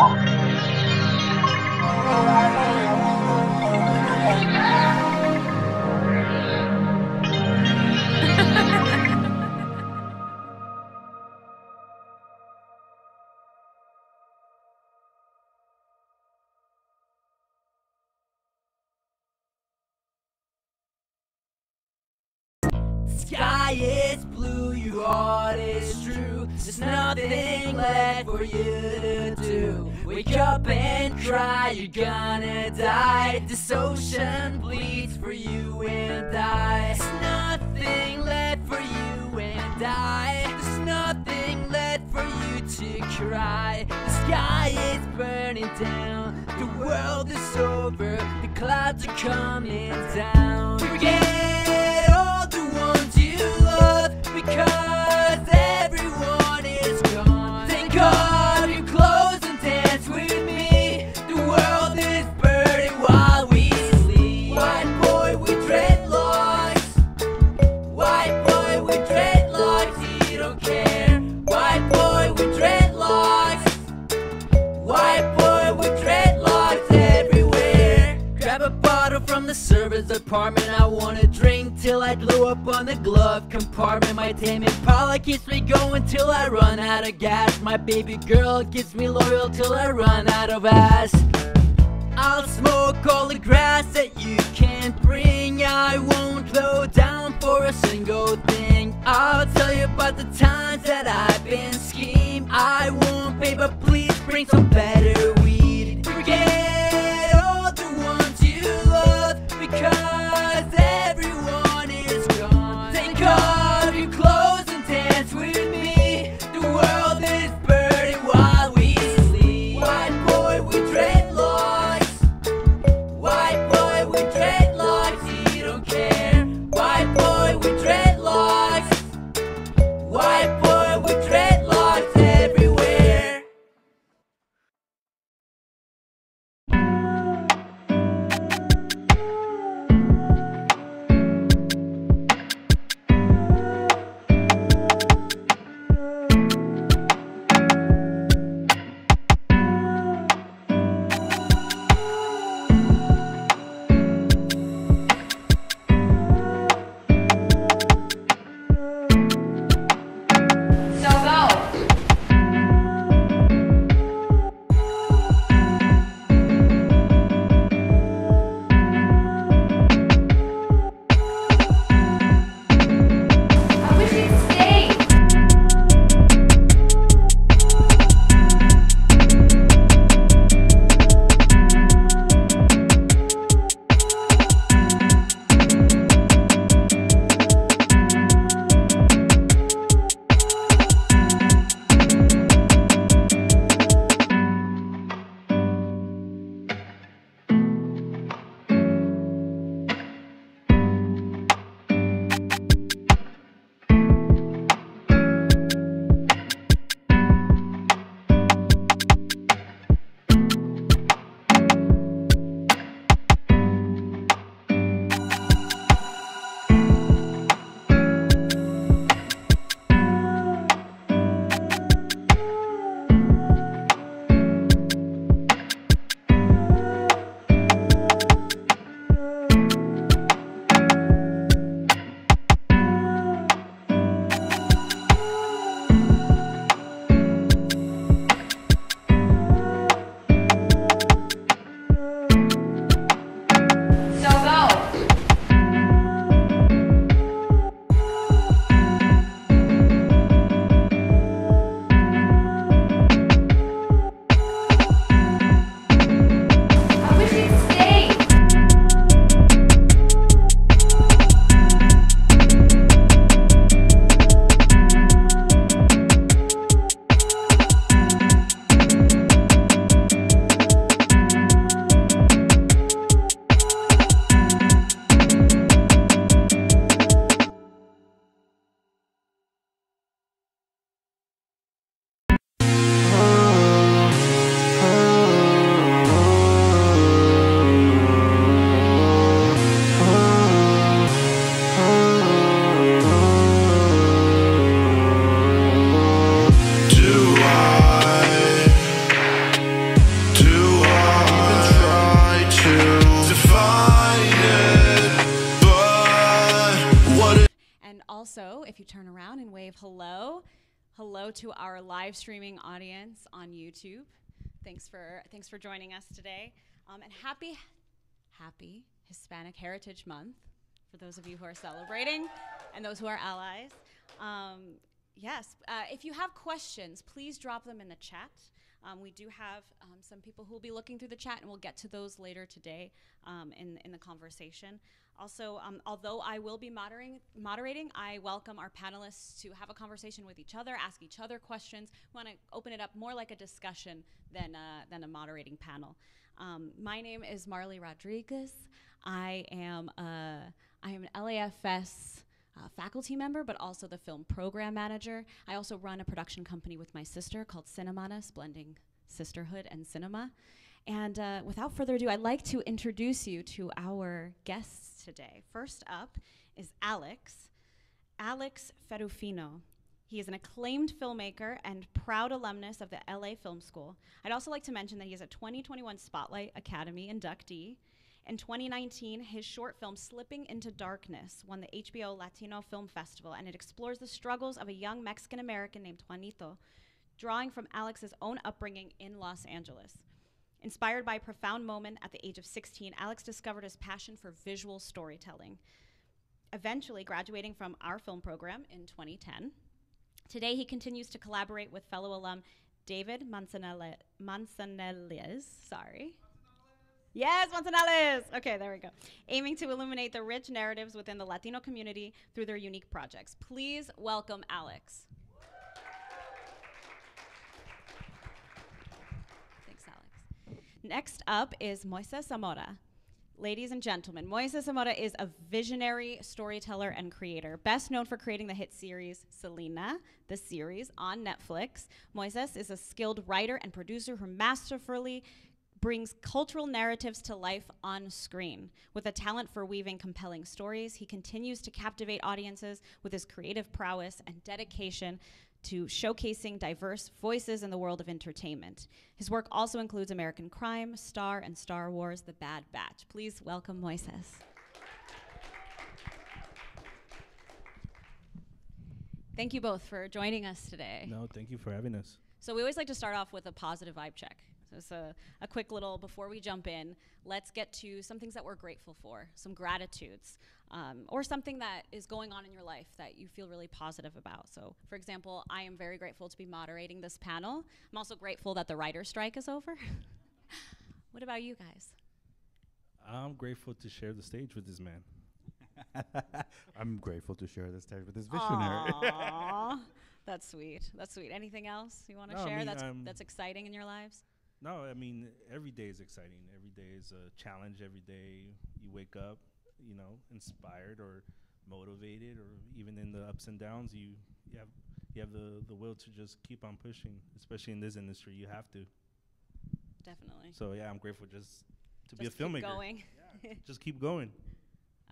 Sky is blue, your heart is true. There's nothing left for you up and cry, you're gonna die. This ocean bleeds for you and I. There's nothing left for you and I. There's nothing left for you to cry. The sky is burning down. The world is over. The clouds are coming down. Department. I wanna drink till I blow up on the glove compartment. My tame Impala keeps me going till I run out of gas. My baby girl keeps me loyal till I run out of ass. I'll smoke all the grass that you can't bring. I won't slow down for a single thing. I'll tell you about the times that I've been schemed. I won't pay, but please bring some better weed. Hello. Hello to our live streaming audience on YouTube. Thanks for thanks for joining us today. Um, and happy happy Hispanic Heritage Month for those of you who are celebrating and those who are allies. Um, yes, uh, if you have questions, please drop them in the chat. Um, we do have um, some people who will be looking through the chat, and we'll get to those later today um, in, in the conversation. Also, um, although I will be moderating, moderating, I welcome our panelists to have a conversation with each other, ask each other questions. We want to open it up more like a discussion than, uh, than a moderating panel. Um, my name is Marlee Rodrigues. I am, uh, I am an LAFS uh, faculty member, but also the film program manager. I also run a production company with my sister called Cinemanas, blending sisterhood and cinema. And uh, without further ado, I'd like to introduce you to our guests today. First up is Alex, Alex Ferrufino. He is an acclaimed filmmaker and proud alumnus of the LA Film School. I'd also like to mention that he is a 2021 Spotlight Academy inductee. In 2019, his short film Slipping into Darkness won the HBO Latino Film Festival, and it explores the struggles of a young Mexican American named Juanito, drawing from Alex's own upbringing in Los Angeles. Inspired by a profound moment at the age of 16, Alex discovered his passion for visual storytelling, eventually graduating from our film program in 2010. Today, he continues to collaborate with fellow alum David Manzanelle- Manzanelles, sorry. Yes, Manzanales. Okay, there we go. Aiming to illuminate the rich narratives within the Latino community through their unique projects. Please welcome Alex. Thanks, Alex. Next up is Moises Zamora. Ladies and gentlemen, Moises Zamora is a visionary storyteller and creator, best known for creating the hit series Selena, the series on Netflix. Moises is a skilled writer and producer who masterfully brings cultural narratives to life on screen. With a talent for weaving compelling stories, he continues to captivate audiences with his creative prowess and dedication to showcasing diverse voices in the world of entertainment. His work also includes American Crime, Star, and Star Wars The Bad Batch. Please welcome Moises. Thank you both for joining us today. No, thank you for having us. So we always like to start off with a positive vibe check. So it's a, a quick little, before we jump in, let's get to some things that we're grateful for, some gratitudes, um, or something that is going on in your life that you feel really positive about. So, for example, I am very grateful to be moderating this panel. I'm also grateful that the writer's strike is over. what about you guys? I'm grateful to share the stage with this man. I'm grateful to share this stage with this visionary. Aww, that's sweet. That's sweet. Anything else you want to No, I share mean, that's, um, that's exciting in your lives? No, I mean every day is exciting. Every day is a challenge. Every day you wake up, you know, inspired or motivated, or even in the ups and downs, you, you have you have the the will to just keep on pushing. Especially in this industry, you have to. Definitely. So yeah, I'm grateful just to be a Just keep filmmaker. going. Yeah, just keep going.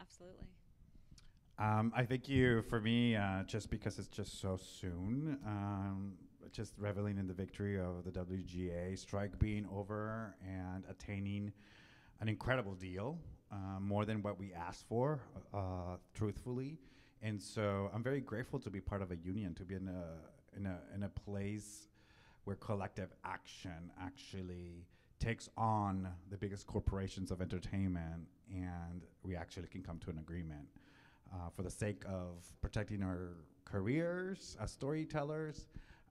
Absolutely. Um, I thank you for me, uh, just because it's just so soon. Um, just reveling in the victory of the WGA strike being over and attaining an incredible deal, uh, more than what we asked for, uh, truthfully. And so I'm very grateful to be part of a union, to be in a in a in a place where collective action actually takes on the biggest corporations of entertainment, and we actually can come to an agreement uh, for the sake of protecting our careers as storytellers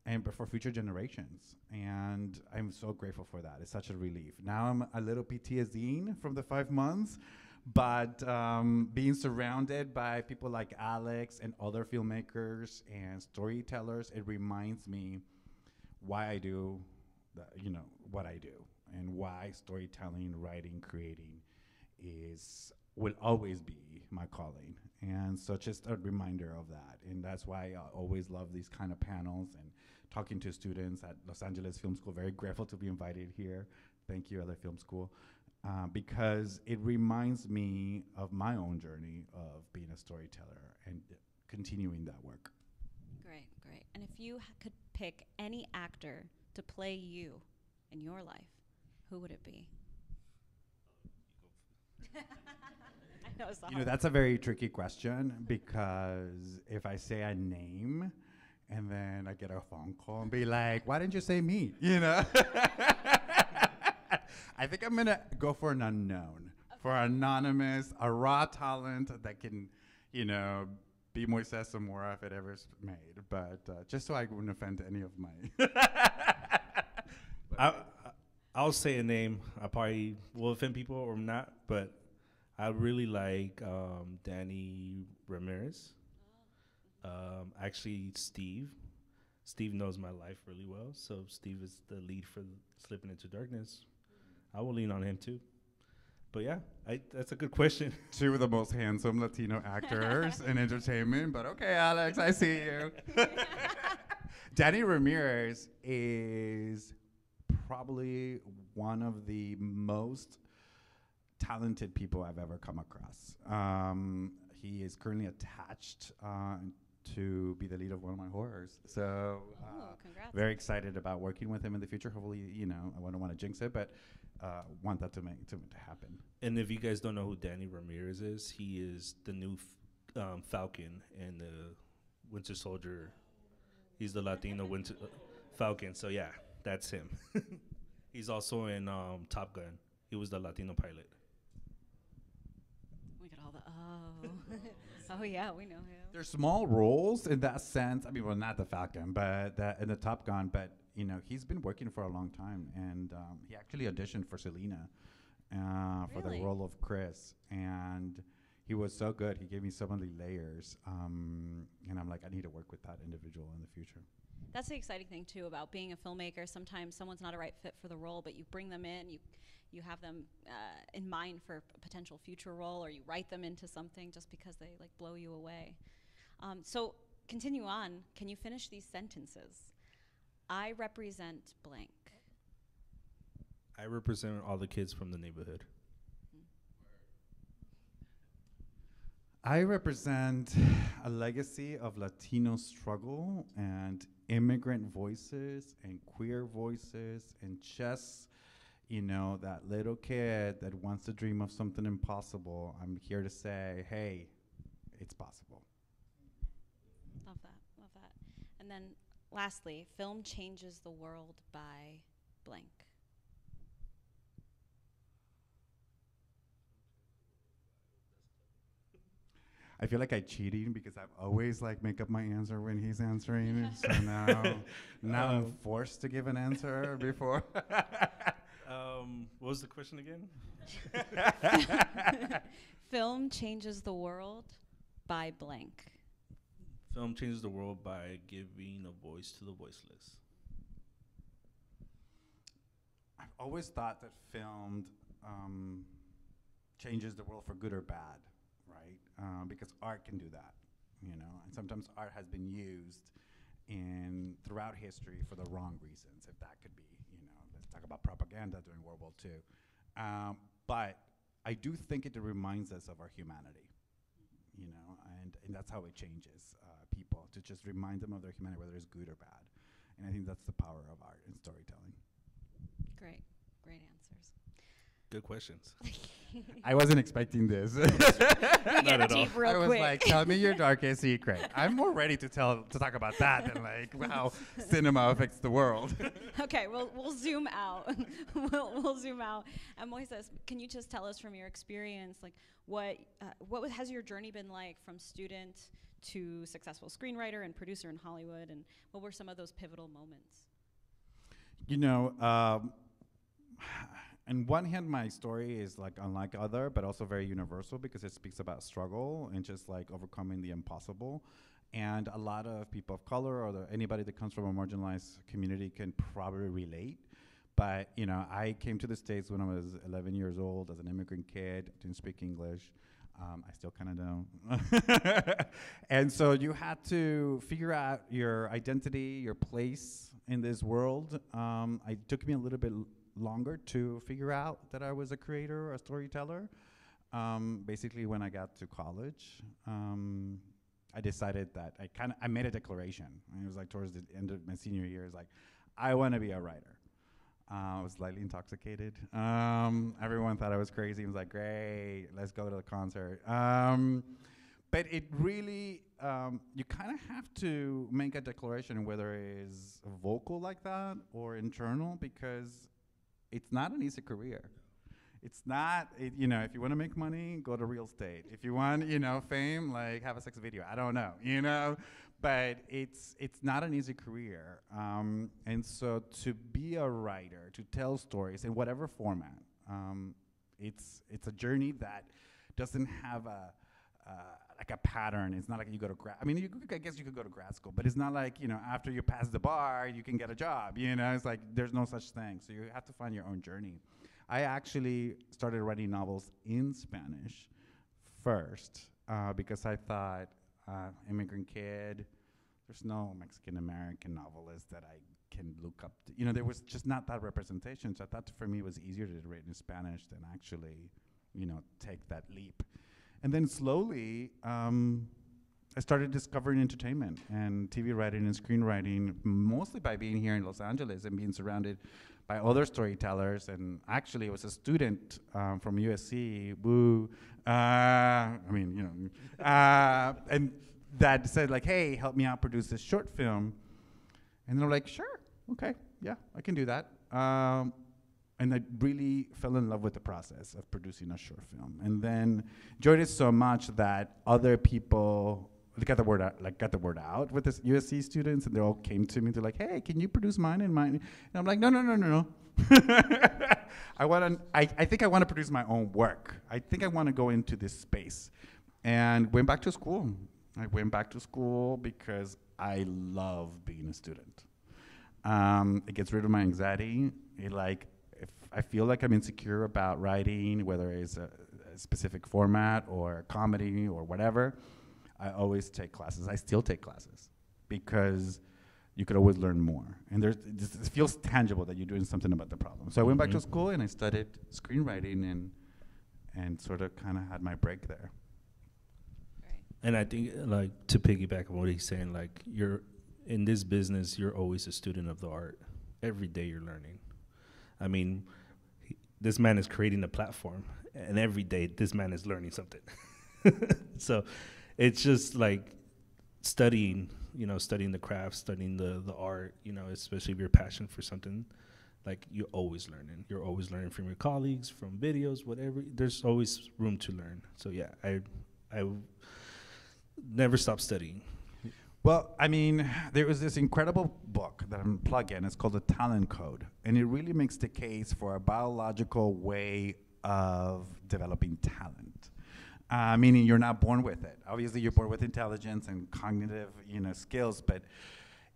and for future generations. And I'm so grateful for that. It's such a relief. Now I'm a little PTSD from the five months, but um, being surrounded by people like Alex and other filmmakers and storytellers, it reminds me why I do, you know, what I do, and why storytelling, writing, creating is will always be my calling. And so just a reminder of that. And that's why I always love these kind of panels and talking to students at Los Angeles Film School. Very grateful to be invited here. Thank you, LA Film School. Uh, because it reminds me of my own journey of being a storyteller and continuing that work. Great, great. And if you could pick any actor to play you in your life, who would it be? I know You know, that's a very tricky question because if I say a name, and then I get a phone call and be like, "Why didn't you say me?" You know. I think I'm gonna go for an unknown, for anonymous, a raw talent that can, you know, be Moises Zamora if it ever is made. But uh, just so I wouldn't offend any of my. I, I- I'll say a name. I probably will offend people or not, but I really like um, Danny Ramirez. Um, actually, Steve. Steve knows my life really well, so Steve is the lead for Slipping Into Darkness. I will lean on him too. But yeah, I, that's a good question. two of the most handsome Latino actors in entertainment. But okay, Alex, I see you. Danny Ramirez is probably one of the most talented people I've ever come across. Um, he is currently attached uh, to be the lead of one of my horrors. So, uh, very excited about working with him in the future. Hopefully, you know, I don't want to jinx it, but uh, want that to make to, to happen. And if you guys don't know who Danny Ramirez is, he is the new f- um, Falcon and the Winter Soldier. He's the Latino Winter uh, Falcon. So yeah, that's him. He's also in um, Top Gun. He was the Latino pilot. We got all the oh, oh yeah, we know him. They're small roles in that sense. I mean, well, not the Falcon, but that in the Top Gun. But you know, he's been working for a long time, and um, he actually auditioned for Selena uh, for the role of Chris, and he was so good. He gave me so many layers, um, and I'm like, I need to work with that individual in the future. That's the exciting thing too about being a filmmaker. Sometimes someone's not a right fit for the role, but you bring them in, you you have them uh, in mind for a potential future role, or you write them into something just because they like blow you away. Um, so continue on. Can you finish these sentences? I represent blank. I represent all the kids from the neighborhood. I represent a legacy of Latino struggle and immigrant voices and queer voices and just, you know, that little kid that wants to dream of something impossible. I'm here to say, hey, it's possible. Love that. Love that. And then lastly, film changes the world by blank. I feel like I cheating because I've always like make up my answer when he's answering. so now, now I'm Um, forced to give an answer before. Um, what was the question again? Film changes the world by blank. Film changes the world by giving a voice to the voiceless. I've always thought that film um, changes the world for good or bad, right? Um, because art can do that, you know. And sometimes art has been used in throughout history for the wrong reasons. If that could be, you know, let's talk about propaganda during World War II. Um, but I do think it reminds us of our humanity, you know, and, and that's how it changes uh, people to just remind them of their humanity, whether it's good or bad. And I think that's the power of art and storytelling. Great. Great answers. Good questions. I wasn't expecting this. We get at all. deep real I was quick. like, tell me your darkest secret. I'm more ready to tell to talk about that than like how cinema affects the world. okay, we'll we'll zoom out. we'll we'll zoom out. And Moises, can you just tell us from your experience, like what uh, what wa- has your journey been like from student to successful screenwriter and producer in Hollywood, and what were some of those pivotal moments? you know, um, on one hand, my story is like unlike other, but also very universal because it speaks about struggle and just like overcoming the impossible. And a lot of people of color or the, anybody that comes from a marginalized community can probably relate. But you know, I came to the states when I was 11 years old as an immigrant kid. Didn't speak English. Um, I still kind of don't. and so you had to figure out your identity, your place in this world. Um, it took me a little bit longer to figure out that I was a creator, or a storyteller. Um, basically, when I got to college, um, I decided that I kind of I made a declaration. And it was like towards the end of my senior year. It's like I want to be a writer. Uh, I was slightly intoxicated. Um, everyone thought I was crazy. It was like, great, let's go to the concert. Um, but it really um, you kind of have to make a declaration whether it's vocal like that or internal because it's not an easy career. It's not, it, you know, if you want to make money, go to real estate. If you want, you know, fame, like have a sex video. I don't know, you know, but it's it's not an easy career. Um, and so to be a writer, to tell stories in whatever format, um, it's it's a journey that doesn't have a uh, like a pattern. It's not like you go to grad. I mean, you I guess you could go to grad school, but it's not like you know after you pass the bar you can get a job. You know, it's like there's no such thing. So you have to find your own journey. I actually started writing novels in Spanish first uh, because I thought uh, immigrant kid. There's no Mexican American novelist that I can look up to. You know, there was just not that representation. So I thought for me it was easier to write in Spanish than actually, you know, take that leap. And then slowly, um, I started discovering entertainment and TV writing and screenwriting, mostly by being here in Los Angeles and being surrounded by other storytellers. And actually, I was a student um, from USC, woo, uh, I mean, you know, uh, and that said, like, hey, help me out produce this short film. And they're like, sure, okay, yeah, I can do that. Um, and I really fell in love with the process of producing a short film, and then enjoyed it so much that other people got the word out, like got the word out with the USC students, and they all came to me. They're like, "Hey, can you produce mine and mine?" And I'm like, "No, no, no, no, no. I want to. I, I think I want to produce my own work. I think I want to go into this space." And went back to school. I went back to school because I love being a student. Um, it gets rid of my anxiety. It like I feel like I'm insecure about writing, whether it's a, a specific format or comedy or whatever, I always take classes. I still take classes because you could always learn more. And there's, it feels tangible that you're doing something about the problem. So I went back to Mhm. school and I studied screenwriting and and sort of kind of had my break there. And I think, like, to piggyback on what he's saying, like, you're in this business, you're always a student of the art. Every day you're learning. I mean, he, this man is creating a platform, and every day this man is learning something. so it's just like studying, you know, studying the craft, studying the, the art, you know, especially if you're passionate for something. Like you're always learning. You're always learning from your colleagues, from videos, whatever. There's always room to learn. So yeah, I I never stop studying. Well, I mean, there was this incredible book that I'm plugging. It's called The Talent Code, and it really makes the case for a biological way of developing talent. Uh, meaning you're not born with it. Obviously, you're born with intelligence and cognitive, you know, skills, but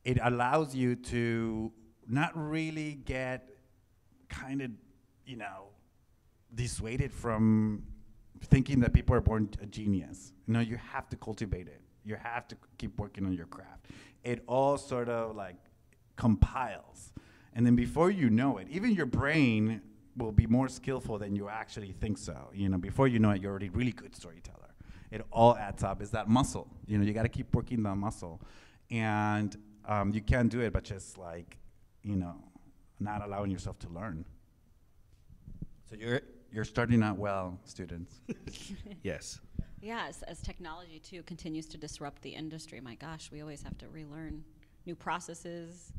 it allows you to not really get kind of, you know, dissuaded from thinking that people are born a genius. No, you have to cultivate it. You have to keep working on your craft. It all sort of like compiles. And then before you know it, even your brain will be more skillful than you actually think so. You know, before you know it, you're already really good storyteller. It all adds up. It's that muscle. You know, you got to keep working that muscle. And um, you can't do it but just like, you know, not allowing yourself to learn. So you're you're starting out well, students. Yes. Yeah, as, as technology too continues to disrupt the industry, my gosh, we always have to relearn new processes,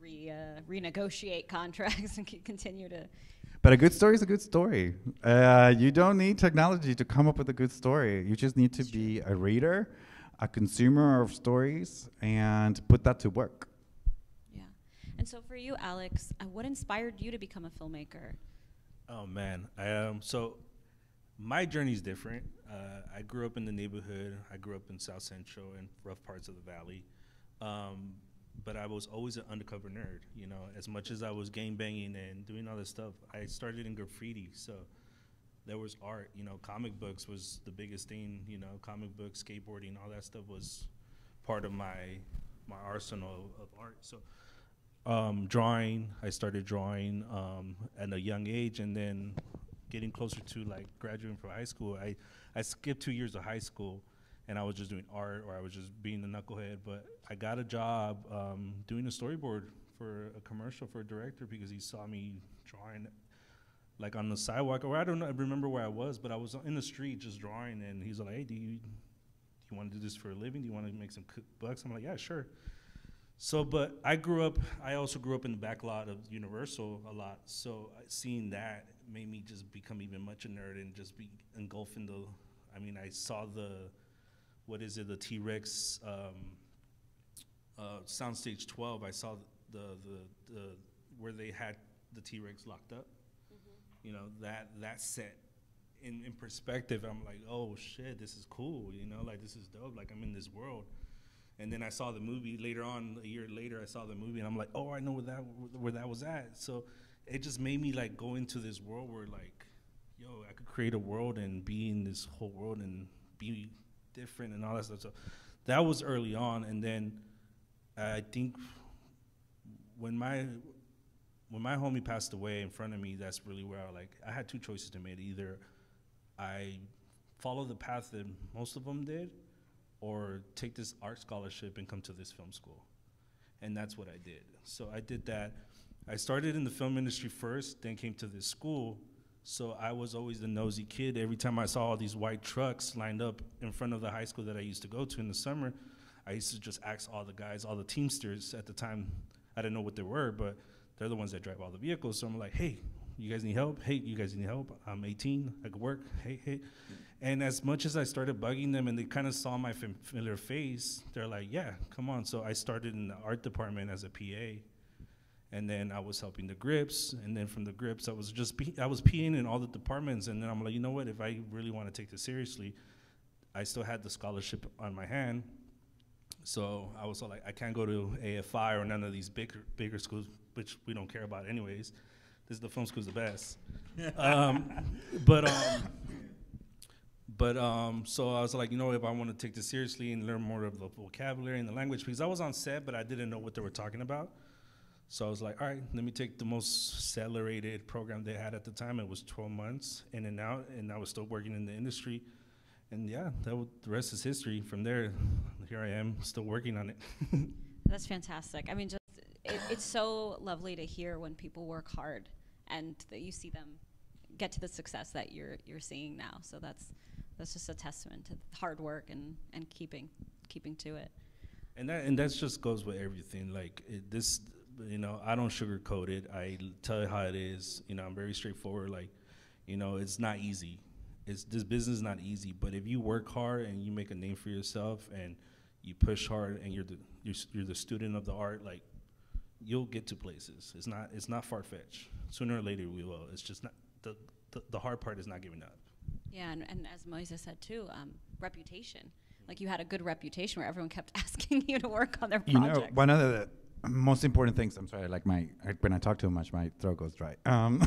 re, uh, renegotiate contracts, and continue to. But a good story is a good story. Uh, you don't need technology to come up with a good story. You just need to be a reader, a consumer of stories, and put that to work. Yeah. And so for you, Alex, uh, what inspired you to become a filmmaker? Oh man. I, Um. So my journey's different. Uh, I grew up in the neighborhood. I grew up in South Central and rough parts of the valley. Um, but I was always an undercover nerd. You know, as much as I was game banging and doing all this stuff, I started in graffiti. So there was art. You know, comic books was the biggest thing. You know, comic books, skateboarding, all that stuff was part of my my arsenal of art. So um, drawing. I started drawing um, at a young age, and then getting closer to like graduating from high school. I I skipped two years of high school, and I was just doing art, or I was just being the knucklehead. But I got a job um, doing a storyboard for a commercial for a director because he saw me drawing. Like on the sidewalk, or I don't know, I remember where I was, but I was in the street just drawing, and he's like, "Hey, do you, do you want to do this for a living? Do you want to make some bucks?" I'm like, "Yeah, sure." So, but I grew up. I also grew up in the back lot of Universal a lot. So uh, seeing that made me just become even much a nerd and just be engulfed in the. I mean, I saw the, what is it? The T Rex, um, uh, Soundstage 12. I saw the the the where they had the T Rex locked up. You know that that set in in perspective. I'm like, oh shit, this is cool. You know, like this is dope. Like I'm in this world. And then I saw the movie later on. A year later, I saw the movie, and I'm like, oh, I know where that where that was at. So it just made me like go into this world where like, yo, I could create a world and be in this whole world and be different and all that stuff. So that was early on, and then I think when my when my homie passed away in front of me, that's really where I like I had two choices to make. Either I follow the path that most of them did, or take this art scholarship and come to this film school. And that's what I did. So I did that. I started in the film industry first, then came to this school. So I was always the nosy kid. Every time I saw all these white trucks lined up in front of the high school that I used to go to in the summer, I used to just ask all the guys, all the Teamsters at the time, I didn't know what they were, but they're the ones that drive all the vehicles. So I'm like, hey, you guys need help? Hey, you guys need help? I'm 18, I could work. Hey, hey. And as much as I started bugging them and they kind of saw my familiar face, they're like, yeah, come on. So I started in the art department as a PA. And then I was helping the grips. And then from the grips, I was just, I was peeing in all the departments. And then I'm like, you know what? If I really want to take this seriously, I still had the scholarship on my hand. So I was like, I can't go to AFI or none of these bigger, bigger schools, which we don't care about anyways. This is the film school's the best. um, but um, but um, so I was like, you know, if I want to take this seriously and learn more of the vocabulary and the language, because I was on set, but I didn't know what they were talking about. So I was like, all right, let me take the most accelerated program they had at the time. It was 12 months in and out, and I was still working in the industry. And yeah, that w- the rest is history. From there, here I am, still working on it. That's fantastic. I mean, just it, it's so lovely to hear when people work hard and that you see them get to the success that you're you're seeing now. So that's that's just a testament to hard work and, and keeping keeping to it. And that and that just goes with everything. Like it, this, you know, I don't sugarcoat it. I tell you how it is. You know, I'm very straightforward. Like, you know, it's not easy. It's this business is not easy. But if you work hard and you make a name for yourself and you push hard and you're the you're, you're the student of the art, like you'll get to places. It's not it's not far fetched. Sooner or later we will. It's just not the, the the hard part is not giving up. Yeah, and, and as Moises said too, um, reputation. Like you had a good reputation where everyone kept asking you to work on their project. You know, one of the most important things. I'm sorry, like my when I talk too much, my throat goes dry. Um,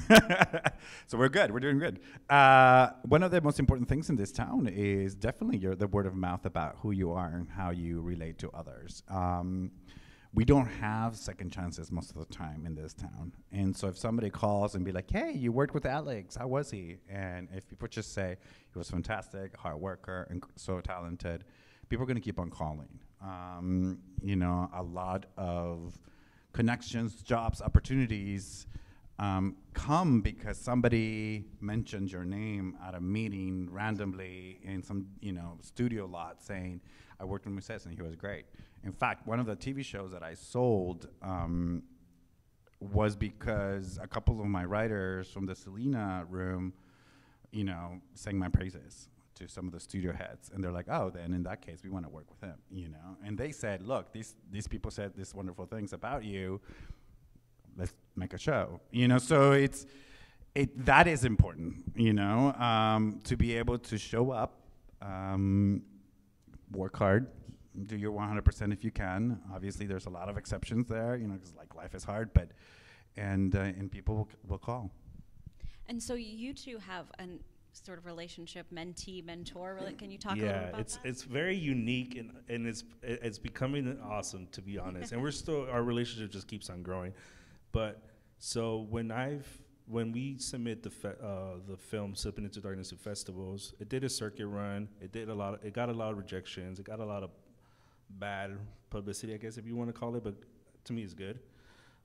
so we're good. We're doing good. Uh, one of the most important things in this town is definitely your the word of mouth about who you are and how you relate to others. Um, we don't have second chances most of the time in this town. And so if somebody calls and be like, "Hey, you worked with Alex. How was he?" and if people just say he was fantastic, hard worker, and so talented, people are going to keep on calling. Um, you know, a lot of connections, jobs, opportunities um, come because somebody mentioned your name at a meeting randomly in some, you know, studio lot saying, I worked with Moises and he was great. In fact, one of the TV shows that I sold um, was because a couple of my writers from the Selena room, you know, sang my praises to some of the studio heads, and they're like, "Oh, then in that case, we want to work with him," you know. And they said, "Look, these these people said these wonderful things about you. Let's make a show," you know. So it's it that is important, you know, um, to be able to show up, um, work hard, do your 100% if you can. Obviously, there's a lot of exceptions there, you know, because like life is hard, but and uh, and people will, will call. And so you two have an sort of relationship, mentee, mentor. Really, can you talk a yeah, little about it's that? it's very unique and and it's it's becoming awesome to be honest. and we're still our relationship just keeps on growing. But so when I've when we submit the uh, the film Slipping into Darkness to festivals, it did a circuit run. It did a lot. Of, it got a lot of rejections. It got a lot of bad publicity, I guess if you want to call it. But to me, it's good.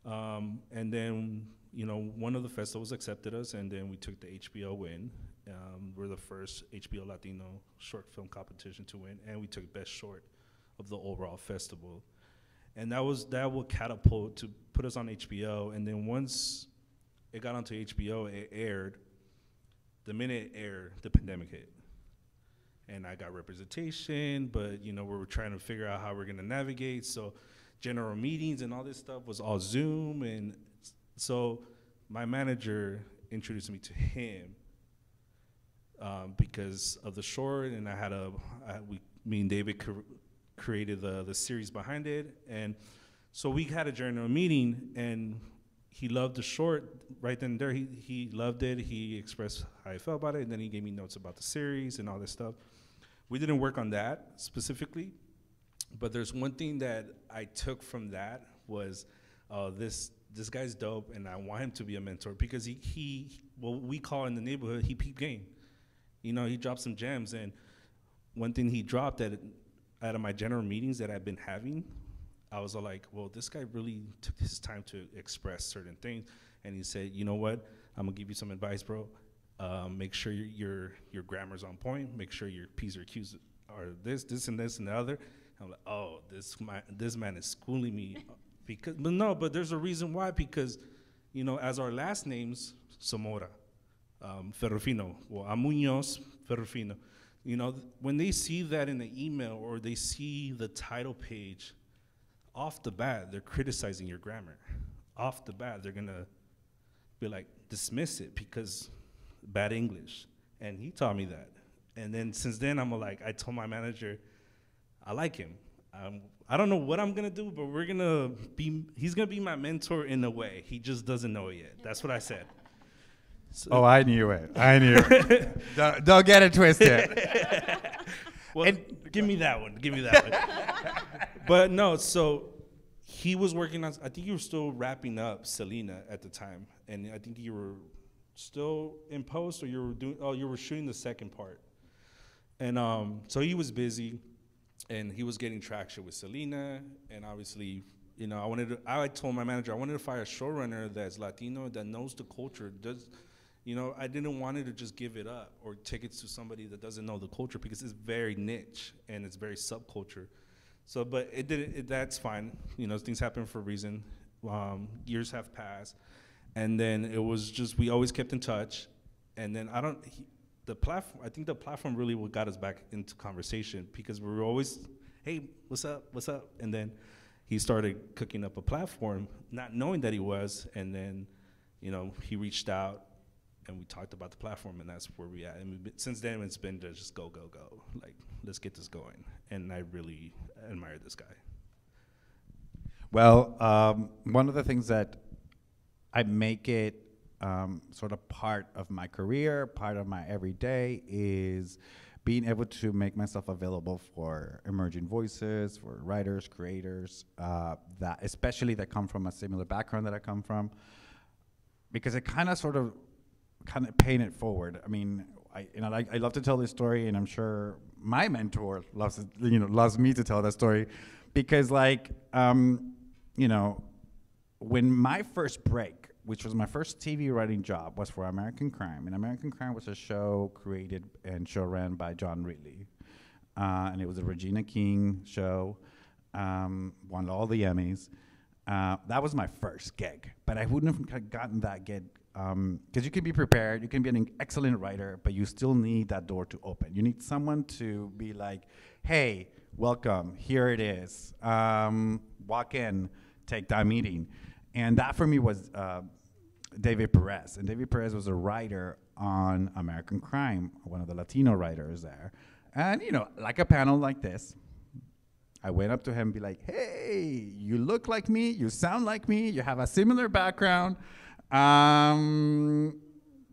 Um, and then you know, one of the festivals accepted us, and then we took the HBO win. Um, we're the first HBO Latino short film competition to win, and we took best short of the overall festival. And that was that will catapult to put us on HBO. And then once it got onto HBO, it aired. The minute it aired, the pandemic hit and I got representation, but you know we were trying to figure out how we're gonna navigate. So general meetings and all this stuff was all Zoom, and so my manager introduced me to him um, because of the short, and I had a I, we me and David cr- created the the series behind it, and so we had a general meeting, and he loved the short right then and there. He he loved it. He expressed how he felt about it, and then he gave me notes about the series and all this stuff. We didn't work on that specifically, but there's one thing that I took from that was uh, this this guy's dope, and I want him to be a mentor because he he what we call in the neighborhood he peep game. You know, he dropped some gems, and one thing he dropped that out of my general meetings that I've been having, I was like, well, this guy really took his time to express certain things, and he said, you know what, I'm gonna give you some advice, bro. Um, make sure your, your your grammar's on point. Make sure your p's or q's are this, this, and this, and the other. I'm like, oh, this my, this man is schooling me, because but no, but there's a reason why because, you know, as our last names, Zamora, um, Ferrufino, well, I'm Munoz Ferrufino. You know, when they see that in the email or they see the title page, off the bat, they're criticizing your grammar. Off the bat, they're gonna be like, dismiss it because bad English. And he taught me that. And then since then, I'm like, I told my manager, I like him. Um, I don't know what I'm gonna do, but we're gonna be. He's gonna be my mentor in a way. He just doesn't know it yet. That's what I said. So- Oh, I knew it. I knew it. don't, don't get it twisted. Well, give me that one. Give me that one. but no, so he was working on. I think you were still wrapping up Selena at the time, and I think you were still in post, or you were doing. Oh, you were shooting the second part, and um, so he was busy, and he was getting traction with Selena, and obviously. You know, I wanted to. I told my manager I wanted to fire a showrunner that's Latino that knows the culture. Does, you know, I didn't want to just give it up or take it to somebody that doesn't know the culture because it's very niche and it's very subculture. So, but it did. It, that's fine. You know, things happen for a reason. Um, years have passed, and then it was just we always kept in touch, and then I don't. He, the platform. I think the platform really what got us back into conversation because we were always, hey, what's up, what's up, and then he started cooking up a platform, not knowing that he was, and then, you know, he reached out, and we talked about the platform, and that's where we at. And been- since then, it's been just go, go, go. Like, let's get this going. And I really admire this guy. Well, um, one of the things that I make it um, sort of part of my career, part of my everyday, is being able to make myself available for emerging voices, for writers, creators, uh, that especially that come from a similar background that I come from, because it kind of sort of kind of paying it forward. I mean, I you know I, I love to tell this story, and I'm sure my mentor loves you know loves me to tell that story, because like um, you know when my first break, which was my first TV writing job, was for American Crime, and American Crime was a show created and show ran by John Ridley, uh, and it was a Regina King show, um, won all the Emmys. Uh, that was my first gig, but I wouldn't have gotten that gig because you can be prepared, you can be an excellent writer, but you still need that door to open. You need someone to be like, "Hey, welcome, here it is. Um, walk in, take that meeting," and that for me was uh, David Perez, and David Perez was a writer on American Crime, one of the Latino writers there, and you know, like a panel like this. I went up to him and be like, "Hey, you look like me, you sound like me, you have a similar background. Um,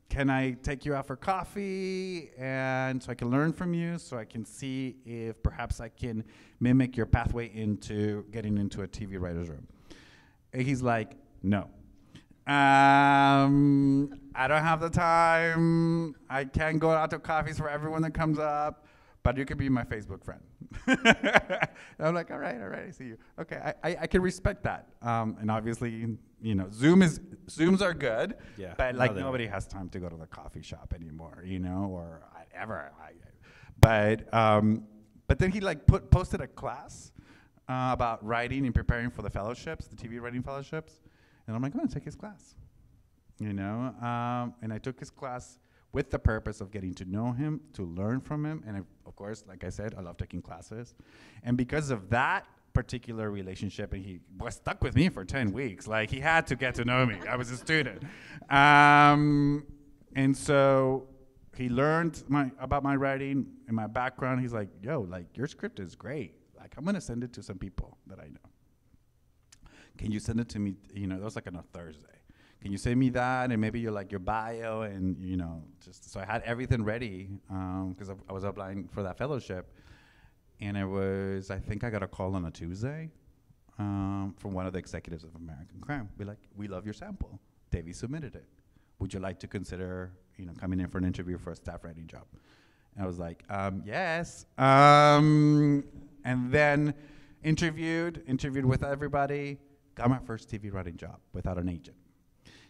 can I take you out for coffee and so I can learn from you, so I can see if perhaps I can mimic your pathway into getting into a TV writer's room?" And he's like, "No." Um, I don't have the time. I can't go out to coffees for everyone that comes up, but you can be my Facebook friend. I'm like, all right, all right, I see you. Okay, I, I, I can respect that. Um, and obviously, you know, Zoom is Zooms are good, Yeah, but like nobody has time to go to the coffee shop anymore, you know, or ever. I, but um, but then he like put posted a class uh, about writing and preparing for the fellowships, the TV writing fellowships, and I'm like, I'm gonna take his class, you know, um, and I took his class with the purpose of getting to know him, to learn from him, and I, of course, like I said, I love taking classes, and because of that particular relationship, and he was stuck with me for ten weeks. Like he had to get to know me. I was a student, um, and so he learned my about my writing and my background. He's like, "Yo, like your script is great. Like I'm gonna send it to some people that I know. Can you send it to me? You know, that was like on a Thursday. Can you send me that and maybe you're like your bio and you know just so I had everything ready because I, I was applying for that fellowship, and it was I think I got a call on a Tuesday um, from one of the executives of American Crime. Be like, we love your sample. Davey submitted it. Would you like to consider, you know, coming in for an interview for a staff writing job? And I was like, um, yes. Um, and then interviewed, interviewed with everybody, got my first TV writing job without an agent.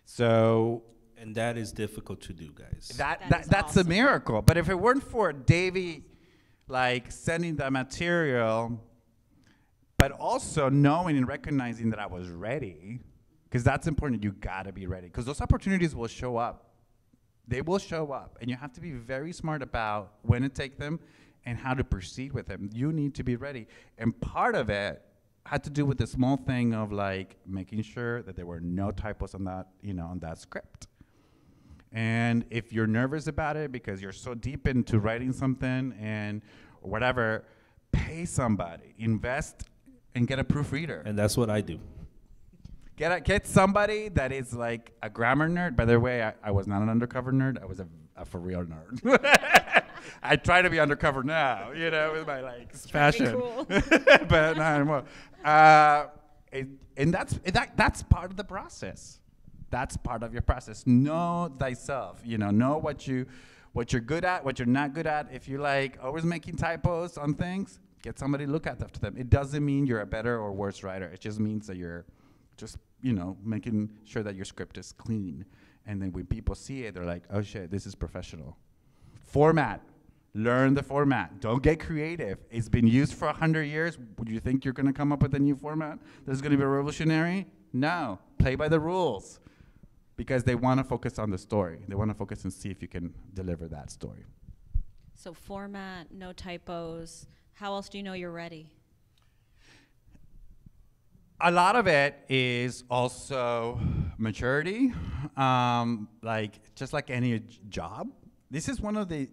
So And that is difficult to do, guys. that, That that is that's a miracle. But if it weren't for Davey, like sending the material, but also knowing and recognizing that I was ready, because that's important. You gotta be ready, because those opportunities will show up. They will show up, and you have to be very smart about when to take them and how to proceed with them. You need to be ready, and part of it had to do with the small thing of like making sure that there were no typos on that, you know, on that script. And if you're nervous about it because you're so deep into writing something and whatever, pay somebody, invest, and get a proofreader. and that's what I do. Get a, get somebody that is like a grammar nerd. By the way, I, I was not an undercover nerd. I was a, a for real nerd. I try to be undercover now, you know, with my like passion, cool. but not anymore. Uh, it, and that's that that's part of the process. That's part of your process. Know thyself. You know, know what you what you're good at, what you're not good at. If you're like always making typos on things, get somebody to look at after them. It doesn't mean you're a better or worse writer. It just means that you're just you know making sure that your script is clean. And then when people see it, they're like, "Oh shit, this is professional." Format. Learn the format. Don't get creative. It's been used for 100 years. Would you think you're going to come up with a new format that's going to be revolutionary? No. Play by the rules because they want to focus on the story. They want to focus and see if you can deliver that story. So format, no typos. How else do you know you're ready? a lot of it is also maturity um, like just like any job this is one of the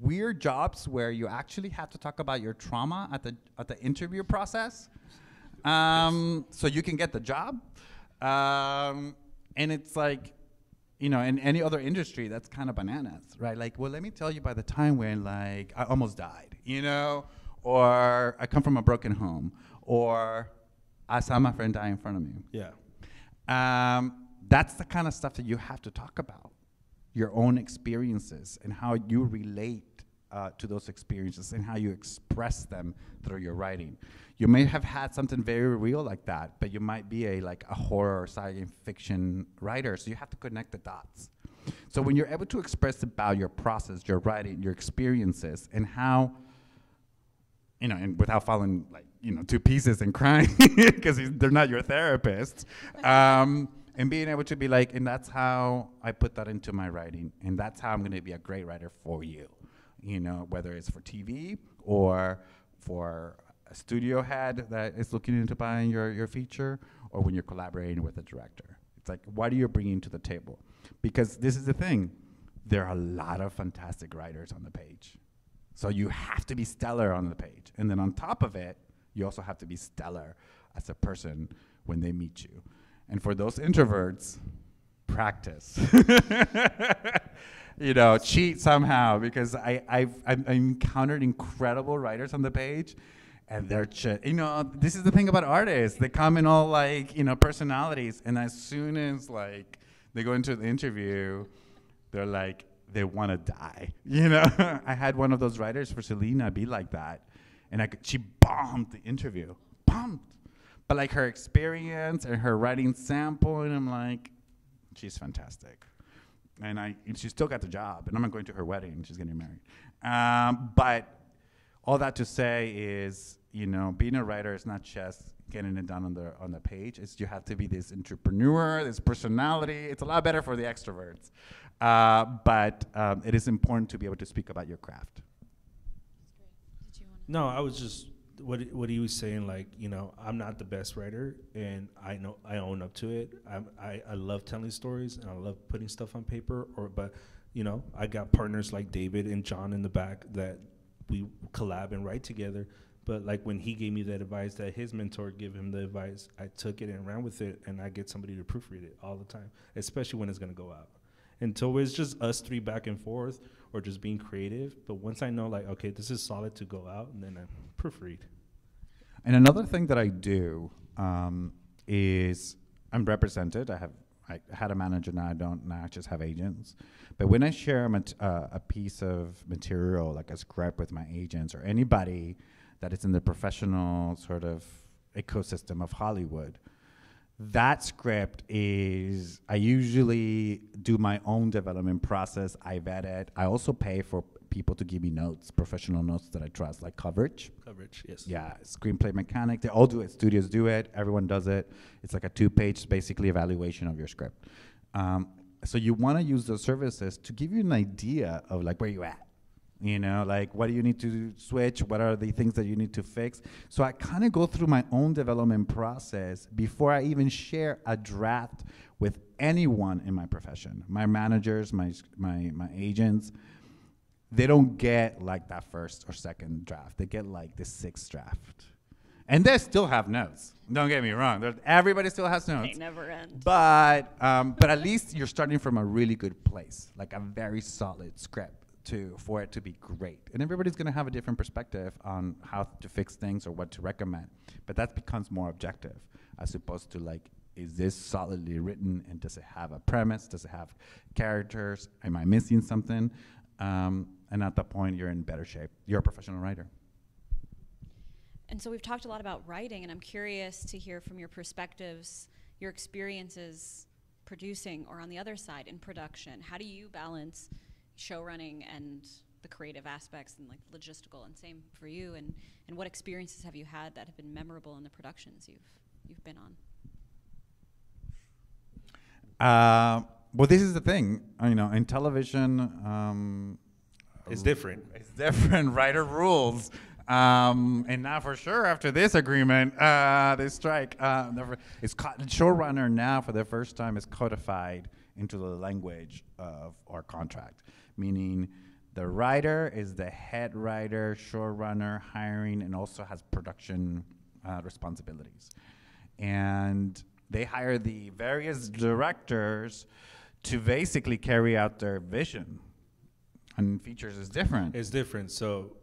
weird jobs where you actually have to talk about your trauma at the at the interview process um, so you can get the job um, and it's like you know in any other industry that's kind of bananas right like well let me tell you by the time when like i almost died you know or i come from a broken home or I saw my friend die in front of me. Yeah. Um, that's the kind of stuff that you have to talk about your own experiences and how you relate uh, to those experiences and how you express them through your writing. You may have had something very real like that, but you might be a like a horror or science fiction writer, so you have to connect the dots. So when you're able to express about your process, your writing, your experiences, and how you know, and without falling like you know to pieces and crying because they're not your therapist, um, and being able to be like, and that's how I put that into my writing, and that's how I'm going to be a great writer for you, you know, whether it's for TV or for a studio head that is looking into buying your your feature, or when you're collaborating with a director. It's like, what are you bringing to the table? Because this is the thing, there are a lot of fantastic writers on the page. So you have to be stellar on the page. And then on top of it, you also have to be stellar as a person when they meet you. And for those introverts, practice. you know, cheat somehow because I, I've, I've encountered incredible writers on the page and they're just, you know, this is the thing about artists. They come in all like, you know, personalities. And as soon as like they go into the interview, they're like, they want to die. You know, I had one of those writers for Selena be like that, and I could, she bombed the interview, bombed, But like her experience and her writing sample, and I'm like, she's fantastic. And I, and she still got the job, and I'm not going to her wedding. She's getting married. Um, but all that to say is, you know, being a writer is not just getting it done on the on the page. It's you have to be this entrepreneur, this personality. It's a lot better for the extroverts, uh, but um, it is important to be able to speak about your craft. Did you want No, I was just what what he was saying. Like you know, I'm not the best writer, and I know I own up to it. I'm, I I love telling stories, and I love putting stuff on paper. Or but you know, I got partners like David and John in the back that we collab and write together. But like when he gave me that advice, that his mentor gave him the advice, I took it and ran with it, and I get somebody to proofread it all the time, especially when it's gonna go out. Until it's just us three back and forth, or just being creative. But once I know, like, okay, this is solid to go out, and then I proofread. And another thing that I do um, is I'm represented. I have I had a manager now. I don't now. I just have agents. But when I share a, uh, a piece of material, like a script, with my agents or anybody that is in the professional sort of ecosystem of Hollywood, that script is I usually do my own development process. I vet it. I also pay for people to give me notes, professional notes that I trust, like coverage. Coverage, yes. Yeah, screenplay mechanic. They all do it. Studios do it. Everyone does it. It's like a two-page, basically, evaluation of your script. Um, so you want to use those services to give you an idea of like where you at. You know, like what do you need to switch? What are the things that you need to fix? So I kind of go through my own development process before I even share a draft with anyone in my profession. My managers, my my my agents, they don't get like that first or second draft. They get like the sixth draft. And they still have notes. Don't get me wrong. There- Everybody still has They notes. never end. But um, but at least you're starting from a really good place, like a very solid script to for it to be great. And everybody's gonna have a different perspective on how to fix things or what to recommend. But that becomes more objective as opposed to like, is this solidly written and does it have a premise? Does it have characters? Am I missing something? Um, and at that point, you're in better shape. You're a professional writer. And so we've talked a lot about writing, and I'm curious to hear from your perspectives, your experiences producing, or on the other side in production. How do you balance show running and the creative aspects and like logistical? And same for you. And, and what experiences have you had that have been memorable in the productions you've you've been on? Uh, well, this is the thing. uh, You know, in television, um, It's different. It's different. Writer rules. Um, and now, for sure, after this agreement, uh, this strike, uh, never, it's co- showrunner now for the first time is codified into the language of our contract, meaning the writer is the head writer, showrunner, hiring, and also has production uh, responsibilities. And they hire the various directors to basically carry out their vision. And features is different. It's different. So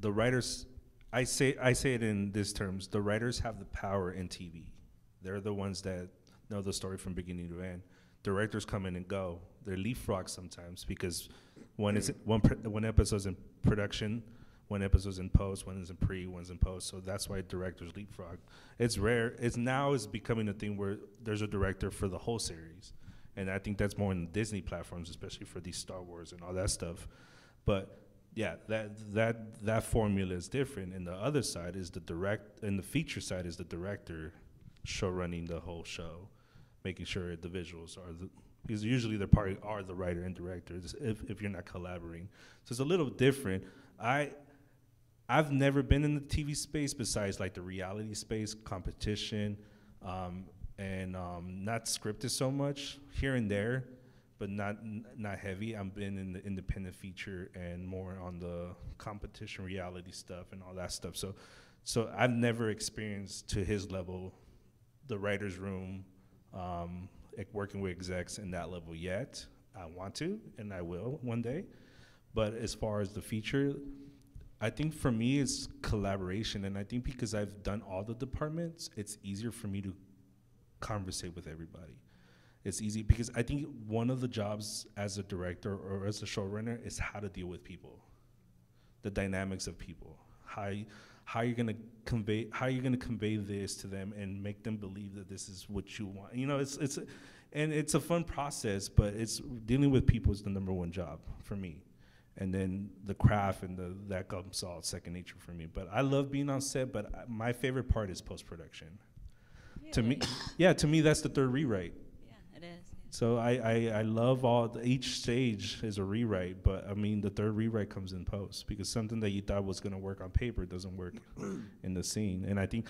the writers, I say, I say it in these terms: the writers have the power in TV. They're the ones that know the story from beginning to end. Directors come in and go. They're leapfrog sometimes because one is one one episode's in production, one episode's in post, one is in pre, one's in post. So that's why directors leapfrog. It's rare. It's now is becoming a thing where there's a director for the whole series, and I think that's more in Disney platforms, especially for these Star Wars and all that stuff. But yeah, that that that formula is different. And the other side is the direct, and the feature side is the director show running the whole show, making sure the visuals are the because usually the party are the writer and director if, if you're not collaborating. So it's a little different. I I've never been in the TV space besides like the reality space, competition, um, and um, not scripted so much here and there, but not not heavy. I've been in the independent feature and more on the competition reality stuff and all that stuff. So, so I've never experienced to his level, the writers' room, um, working with execs in that level yet. I want to, and I will one day. But as far as the feature, I think for me it's collaboration, and I think because I've done all the departments, it's easier for me to conversate with everybody. It's easy because I think one of the jobs as a director or as a showrunner is how to deal with people, the dynamics of people, how how you're gonna convey how you're gonna convey this to them and make them believe that this is what you want. You know, it's it's and it's a fun process, but it's dealing with people is the number one job for me. And then the craft and the that comes all second nature for me. But I love being on set, but I, my favorite part is post production. To me, yeah, to me that's the third rewrite. Yeah, it is. So I, I, I love all the, each stage is a rewrite, but I mean the third rewrite comes in post because something that you thought was gonna work on paper doesn't work in the scene. And I think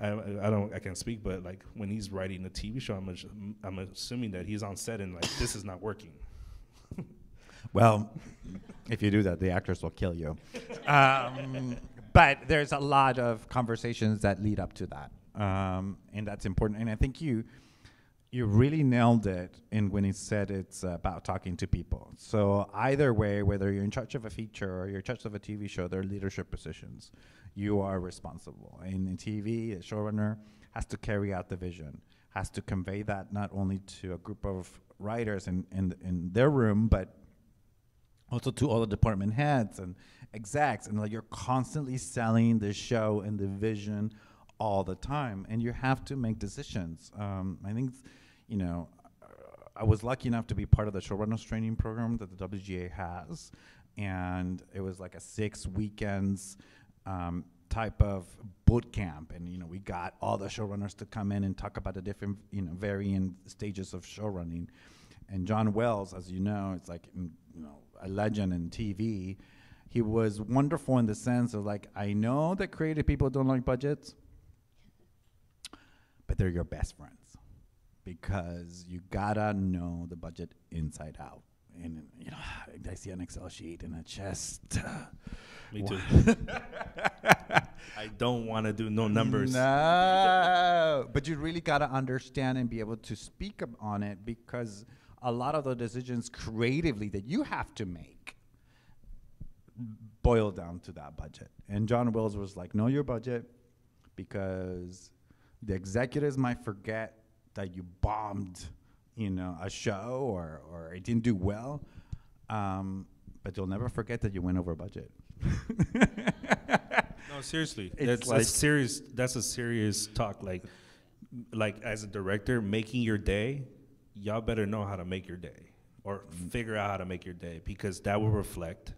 I, I don't I can't speak, but like when he's writing a TV show, I'm I'm assuming that he's on set and like this is not working. Well, if you do that, the actors will kill you. Um, but there's a lot of conversations that lead up to that, um, and that's important. And I think you you really nailed it in when you said it's about talking to people. So either way, whether you're in charge of a feature or you're in charge of a TV show, they're leadership positions. You are responsible. And in TV, a showrunner has to carry out the vision, has to convey that not only to a group of writers in, in, in their room, but also to all the department heads and execs and like you're constantly selling the show and the vision all the time and you have to make decisions um, i think you know i was lucky enough to be part of the showrunners training program that the wga has and it was like a six weekends um, type of boot camp and you know we got all the showrunners to come in and talk about the different you know varying stages of showrunning. and John Wells, as you know, it's like mm, you know a legend in TV. He was wonderful in the sense of like I know that creative people don't like budgets, but they're your best friends because you gotta know the budget inside out. And you know, I see an Excel sheet and it's just. Uh, Me too. I don't want to do no numbers. No, but you really got to understand and be able to speak on it because a lot of the decisions creatively that you have to make boil down to that budget. And John Wells was like, know your budget because the executives might forget that you bombed, you know, a show or, or it didn't do well. Um, but you'll never forget that you went over budget. No, seriously, It's that's like- a serious. That's a serious talk. Like, like as a director, making your day, y'all better know how to make your day, or figure out how to make your day, because that will reflect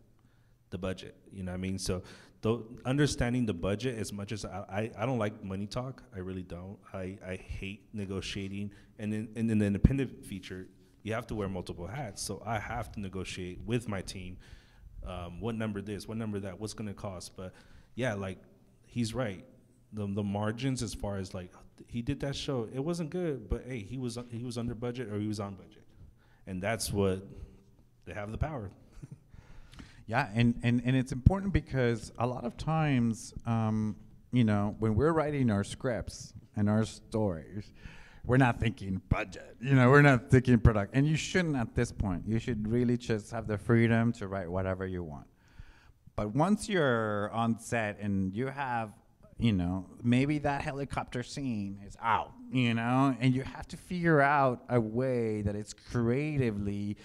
the budget. You know what I mean? So, though understanding the budget as much as I, I, I don't like money talk. I really don't. I, I hate negotiating. And in, and in the independent feature, you have to wear multiple hats. So I have to negotiate with my team. Um, what number this? What number that? What's gonna cost? But yeah, like he's right. The the margins as far as like he did that show, it wasn't good, but hey, he was he was under budget or he was on budget, and that's what they have the power. Yeah, and, and, and it's important because a lot of times, um, you know, when we're writing our scripts and our stories, we're not thinking budget. You know, we're not thinking product. And you shouldn't at this point. You should really just have the freedom to write whatever you want. But once you're on set and you have, you know, maybe that helicopter scene is out, you know, and you have to figure out a way that it's creatively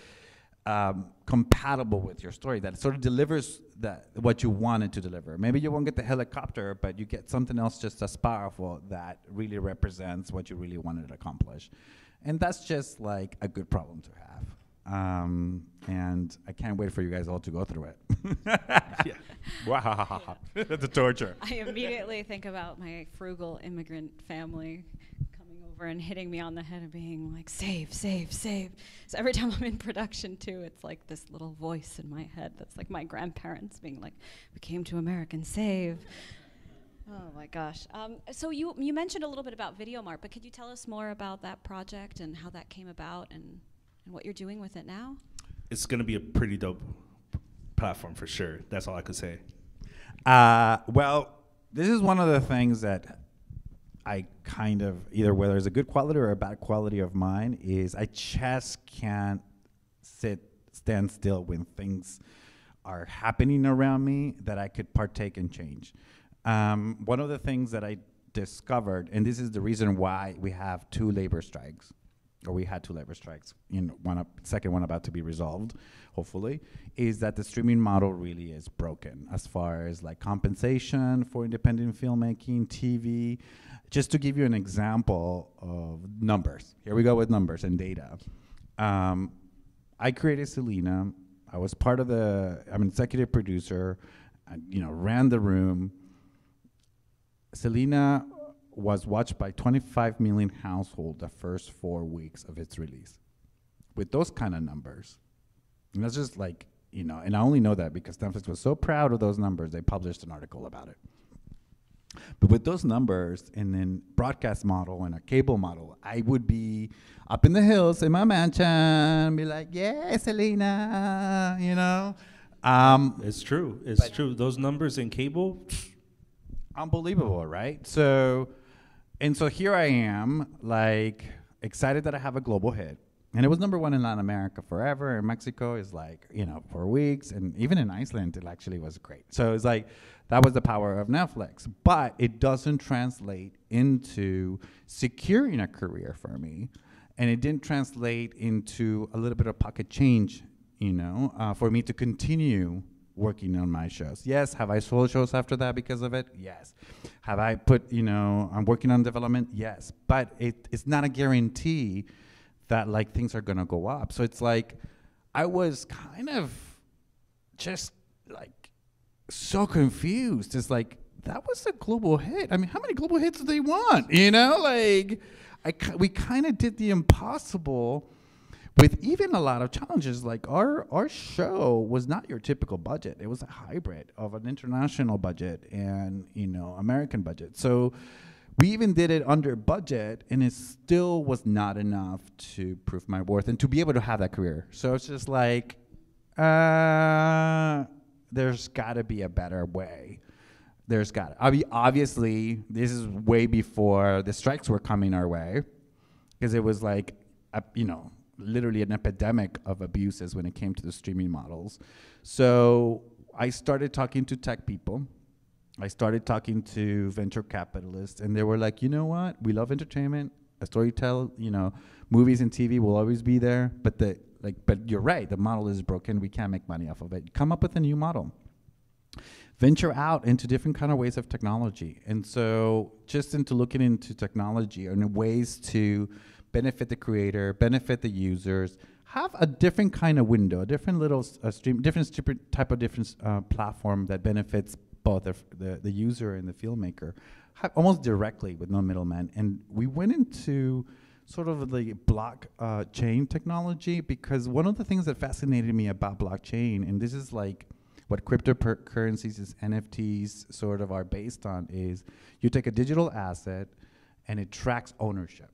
um, compatible with your story that sort of delivers that what you wanted to deliver. Maybe you won't get the helicopter, but you get something else just as powerful that really represents what you really wanted to accomplish, and that's just like a good problem to have. Um, and I can't wait for you guys all to go through it. Yeah. Wow, that's a torture. I immediately think about my frugal immigrant family coming over and hitting me on the head and being like, save, save, save. So every time I'm in production, too, it's like this little voice in my head that's like my grandparents being like, we came to America and save. Oh my gosh. Um, so you, you mentioned a little bit about VideoMart, but could you tell us more about that project and how that came about and, and what you're doing with it now? It's gonna be a pretty dope platform for sure. That's all I could say. Uh, well, this is one of the things that I kind of either whether it's a good quality or a bad quality of mine is I just can't sit stand still when things are happening around me that I could partake and change. Um, one of the things that I discovered, and this is the reason why we have two labor strikes or we had two labor strikes, in one up, second one about to be resolved, hopefully, is that the streaming model really is broken as far as like compensation for independent filmmaking, TV. Just to give you an example of numbers, here we go with numbers and data. Um, I created Selena. I was part of the. I'm an executive producer. I, you know, ran the room. Selena was watched by 25 million households the first four weeks of its release. With those kind of numbers, and that's just like you know, and I only know that because Netflix was so proud of those numbers, they published an article about it. But with those numbers and then broadcast model and a cable model, I would be up in the hills in my mansion, be like, "Yeah, Selena," you know. Um, It's true. It's true. Those numbers in cable, unbelievable, right? So, and so here I am, like excited that I have a global hit, and it was number one in Latin America forever. In Mexico is like you know for weeks, and even in Iceland it actually was great. So it's like that was the power of Netflix, but it doesn't translate into securing a career for me, and it didn't translate into a little bit of pocket change, you know, uh, for me to continue working on my shows. Yes, have I sold shows after that because of it? Yes. Have I put, you know, I'm working on development? Yes. But it, it's not a guarantee that like things are gonna go up. So it's like I was kind of just like so confused. It's like that was a global hit. I mean, how many global hits do they want? You know, like I we kind of did the impossible with even a lot of challenges like our our show was not your typical budget it was a hybrid of an international budget and you know american budget so we even did it under budget and it still was not enough to prove my worth and to be able to have that career so it's just like uh there's got to be a better way. There's got to I mean, obviously this is way before the strikes were coming our way because it was like a, you know literally an epidemic of abuses when it came to the streaming models. So i started talking to tech people. I started talking to venture capitalists and they were like you know what? We love entertainment. A storytell you know movies and tv will always be there but the like but you're right the model is broken we can't make money off of it. Come up with a new model. Venture out into different kind of ways of technology. And so just into looking into technology and ways to benefit the creator benefit the users have a different kind of window a different little uh, stream different type of different uh, platform that benefits both the, the, the user and the filmmaker almost directly with no middleman. And we went into sort of the blockchain uh, technology because one of the things that fascinated me about blockchain and this is like what cryptocurrencies is NFTs sort of are based on is you take a digital asset and it tracks ownership.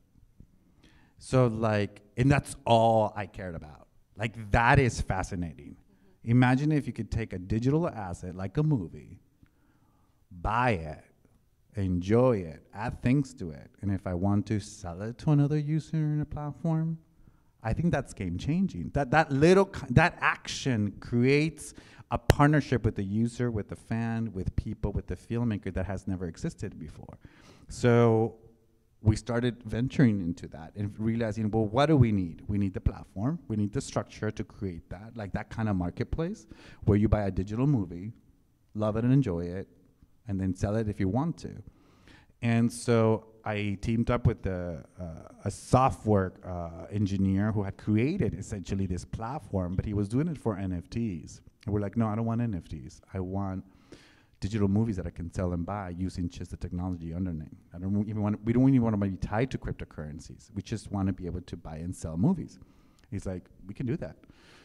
So like, and that's all I cared about. Like that is fascinating. Imagine if you could take a digital asset like a movie, buy it, enjoy it, add things to it, and if I want to sell it to another user in a platform, I think that's game changing. That that little that action creates a partnership with the user, with the fan, with people, with the filmmaker that has never existed before. So we started venturing into that and realizing, well, what do we need? We need the platform, we need the structure to create that, like that kind of marketplace where you buy a digital movie, love it and enjoy it, and then sell it if you want to. And so I teamed up with a, uh, a software uh, engineer who had created essentially this platform, but he was doing it for NFTs. And we're like, no, I don't want NFTs. I want digital movies that I can sell and buy using just the technology underneath. I don't even want. We don't even want to be tied to cryptocurrencies. We just want to be able to buy and sell movies. He's like, we can do that.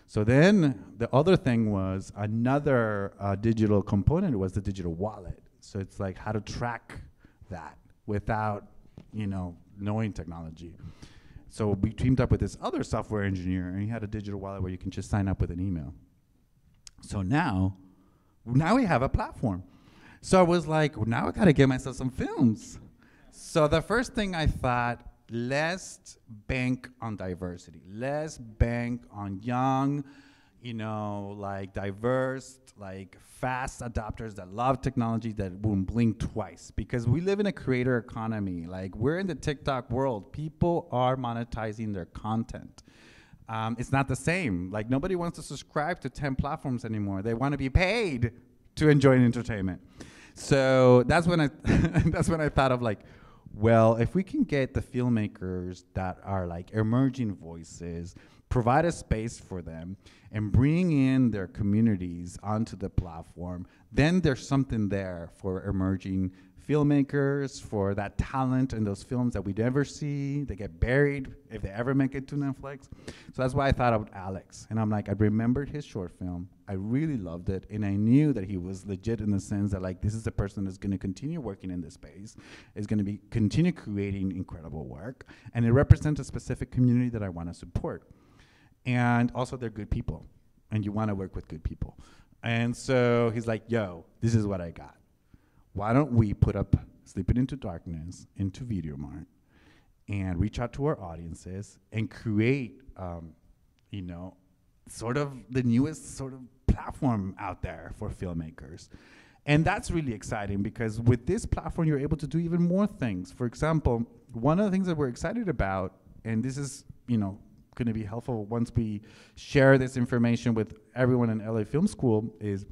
So then the other thing was another uh, digital component was the digital wallet. So it's like how to track that without, you know, knowing technology. So we teamed up with this other software engineer, and he had a digital wallet where you can just sign up with an email. So now, now we have a platform. So I was like, well, now I gotta get myself some films. So the first thing I thought, let's bank on diversity. Let's bank on young, you know, like diverse, like fast adopters that love technology that won't blink twice because we live in a creator economy. Like we're in the TikTok world. People are monetizing their content. Um, it's not the same. Like nobody wants to subscribe to 10 platforms anymore. They want to be paid to enjoy entertainment. So that's when I that's when I thought of like, well, if we can get the filmmakers that are like emerging voices, provide a space for them, and bring in their communities onto the platform, then there's something there for emerging filmmakers, for that talent and those films that we never see. They get buried if they ever make it to Netflix. So that's why I thought of Alex. And I'm like, I remembered his short film. I really loved it. And I knew that he was legit in the sense that like this is a person that's gonna continue working in this space, is gonna be continue creating incredible work. And it represents a specific community that I wanna support. And also they're good people. And you wanna work with good people. And so he's like, yo, this is what I got why don't we put up Slipping Into Darkness into VideoMart and reach out to our audiences and create, um, you know, sort of the newest sort of platform out there for filmmakers. And that's really exciting because with this platform, you're able to do even more things. For example, one of the things that we're excited about, and this is, you know, going to be helpful once we share this information with everyone in LA Film School, is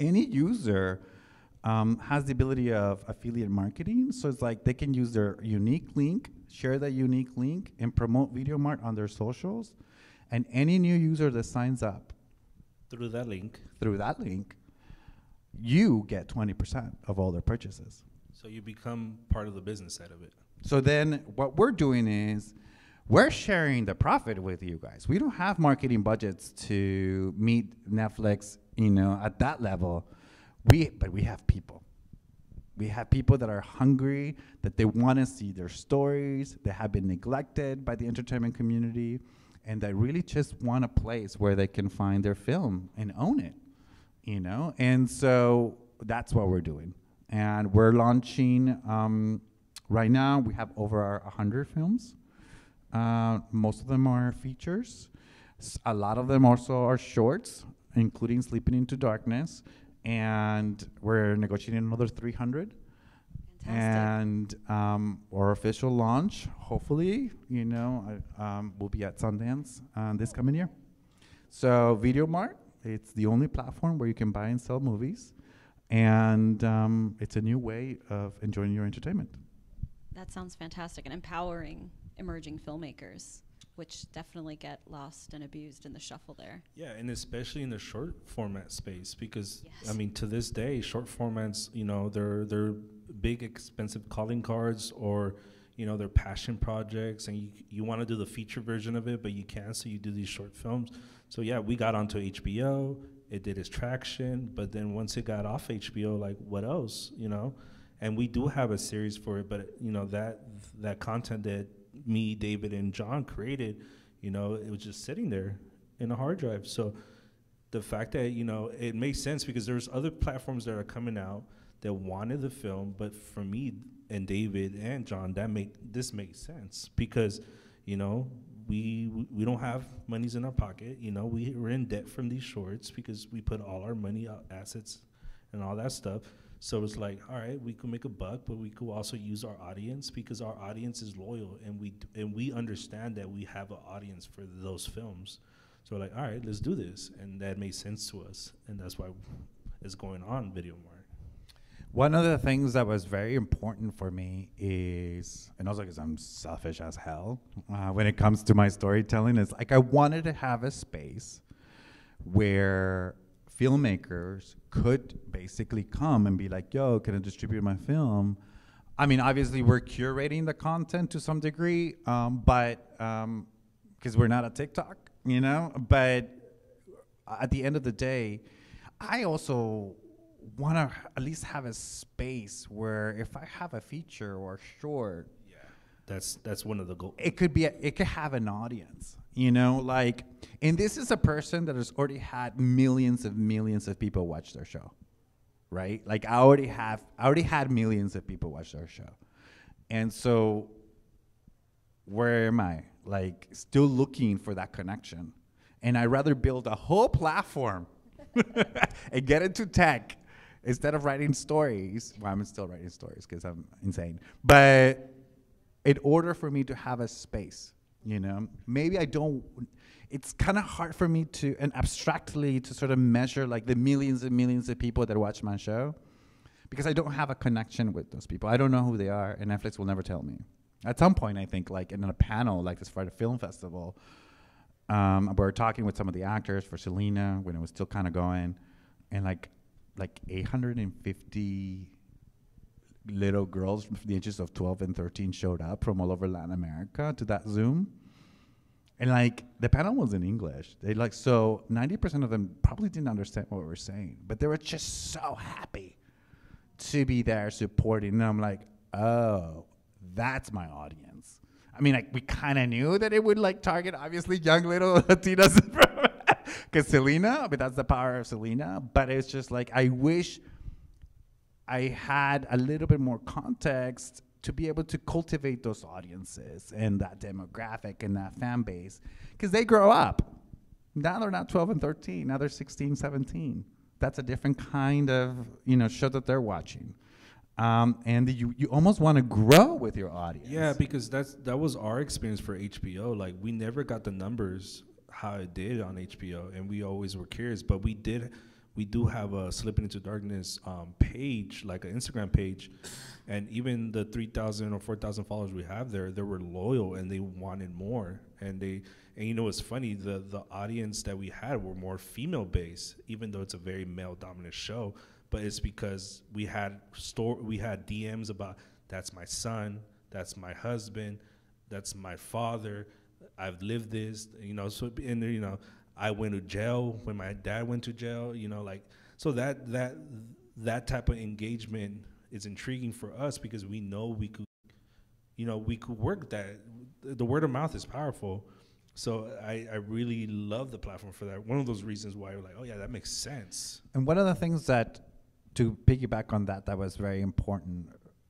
any user um, has the ability of affiliate marketing. So it's like they can use their unique link, share that unique link, and promote VideoMart on their socials. And any new user that signs up Through that link. through that link, you get 20% of all their purchases. So you become part of the business side of it. So then what we're doing is we're sharing the profit with you guys. We don't have marketing budgets to meet Netflix, you know, at that level. We but we have people. We have people that are hungry, that they want to see their stories, that have been neglected by the entertainment community, and that really just want a place where they can find their film and own it. You know? And so that's what we're doing. And we're launching um, right now we have over 100 films. Uh, most of them are features. S- a lot of them also are shorts, including Slipping Into Darkness. And we're negotiating another 300. Fantastic. And um, our official launch, hopefully, you know, I, um, will be at Sundance uh, this coming year. So, Video Mart, it's the only platform where you can buy and sell movies. And um, it's a new way of enjoying your entertainment. That sounds fantastic and empowering emerging filmmakers, which definitely get lost and abused in the shuffle there. Yeah, and especially in the short format space, because I mean, to this day, short formats, you know, they're they're big, expensive calling cards, or you know, they're passion projects, and you you want to do the feature version of it, but you can't, so you do these short films. So yeah, we got onto HBO. It did its traction, but then once it got off HBO, like what else, you know? And we do have a series for it, but you know that that content that me, David, and John created, you know, it was just sitting there in a hard drive. So the fact that you know it makes sense because there's other platforms that are coming out that wanted the film, but for me and David and John, that make this makes sense because you know we we don't have monies in our pocket. You know, we we're in debt from these shorts because we put all our money, uh, assets, and all that stuff. So it's like, all right, we could make a buck, but we could also use our audience because our audience is loyal, and we and we understand that we have an audience for those films. So like, all right, let's do this, and that made sense to us, and that's why it's going on Video Mart. One of the things that was very important for me is, and also because I'm selfish as hell uh, when it comes to my storytelling, is like I wanted to have a space where filmmakers could basically come and be like, yo, can I distribute my film? I mean, obviously, we're curating the content to some degree, um, but because we're not a TikTok, you know, but at the end of the day, I also want to at least have a space where if I have a feature or a short, Yeah, that's that's one of the goals. it could be a, it could have an audience, you know, like and this is a person that has already had millions of millions of people watch their show. Right? Like I already have I already had millions of people watch their show. And so where am I? Like still looking for that connection. and I'd rather build a whole platform and get into tech instead of writing stories. Well, I'm still writing stories because I'm insane. But in order for me to have a space, you know, maybe I don't. It's kind of hard for me to and abstractly to sort of measure like the millions and millions of people that watch my show because I don't have a connection with those people. I don't know who they are, and Netflix will never tell me. At some point, I think, like in a panel like this Friday Film Festival, um, we were talking with some of the actors for Selena when it was still kind of going, and like like 850 little girls from the ages of 12 and 13 showed up from all over Latin America to that Zoom. And like the panel was in English. They like so 90% of them probably didn't understand what we were saying, but they were just so happy to be there supporting. And I'm like, oh, that's my audience. I mean, like we kind of knew that it would like target obviously young little Latinas because Selena. Mean, that's the power of Selena. But it's just like I wish I had a little bit more context to be able to cultivate those audiences and that demographic and that fan base because they grow up. Now they're not 12 and 13. Now they're 16, 17. That's a different kind of you know show that they're watching. Um, and you, you almost want to grow with your audience. Yeah, because that's that was our experience for HBO. Like we never got the numbers how it did on HBO, and we always were curious. But we did, we do have a Slipping Into Darkness um, page, like an Instagram page, and even the three thousand or four thousand followers we have there, they were loyal and they wanted more. And they, and you know, it's funny the the audience that we had were more female based, even though it's a very male dominant show but it's because we had store we had DMs about that's my son, that's my husband, that's my father. I've lived this, you know. So and you know, I went to jail when my dad went to jail. You know, like so that that that type of engagement is intriguing for us because we know we could, you know, we could work that. The word of mouth is powerful. So I, I really love the platform for that. One of those reasons why we're like, oh yeah, that makes sense. And one of the things that to piggyback on that, that was very important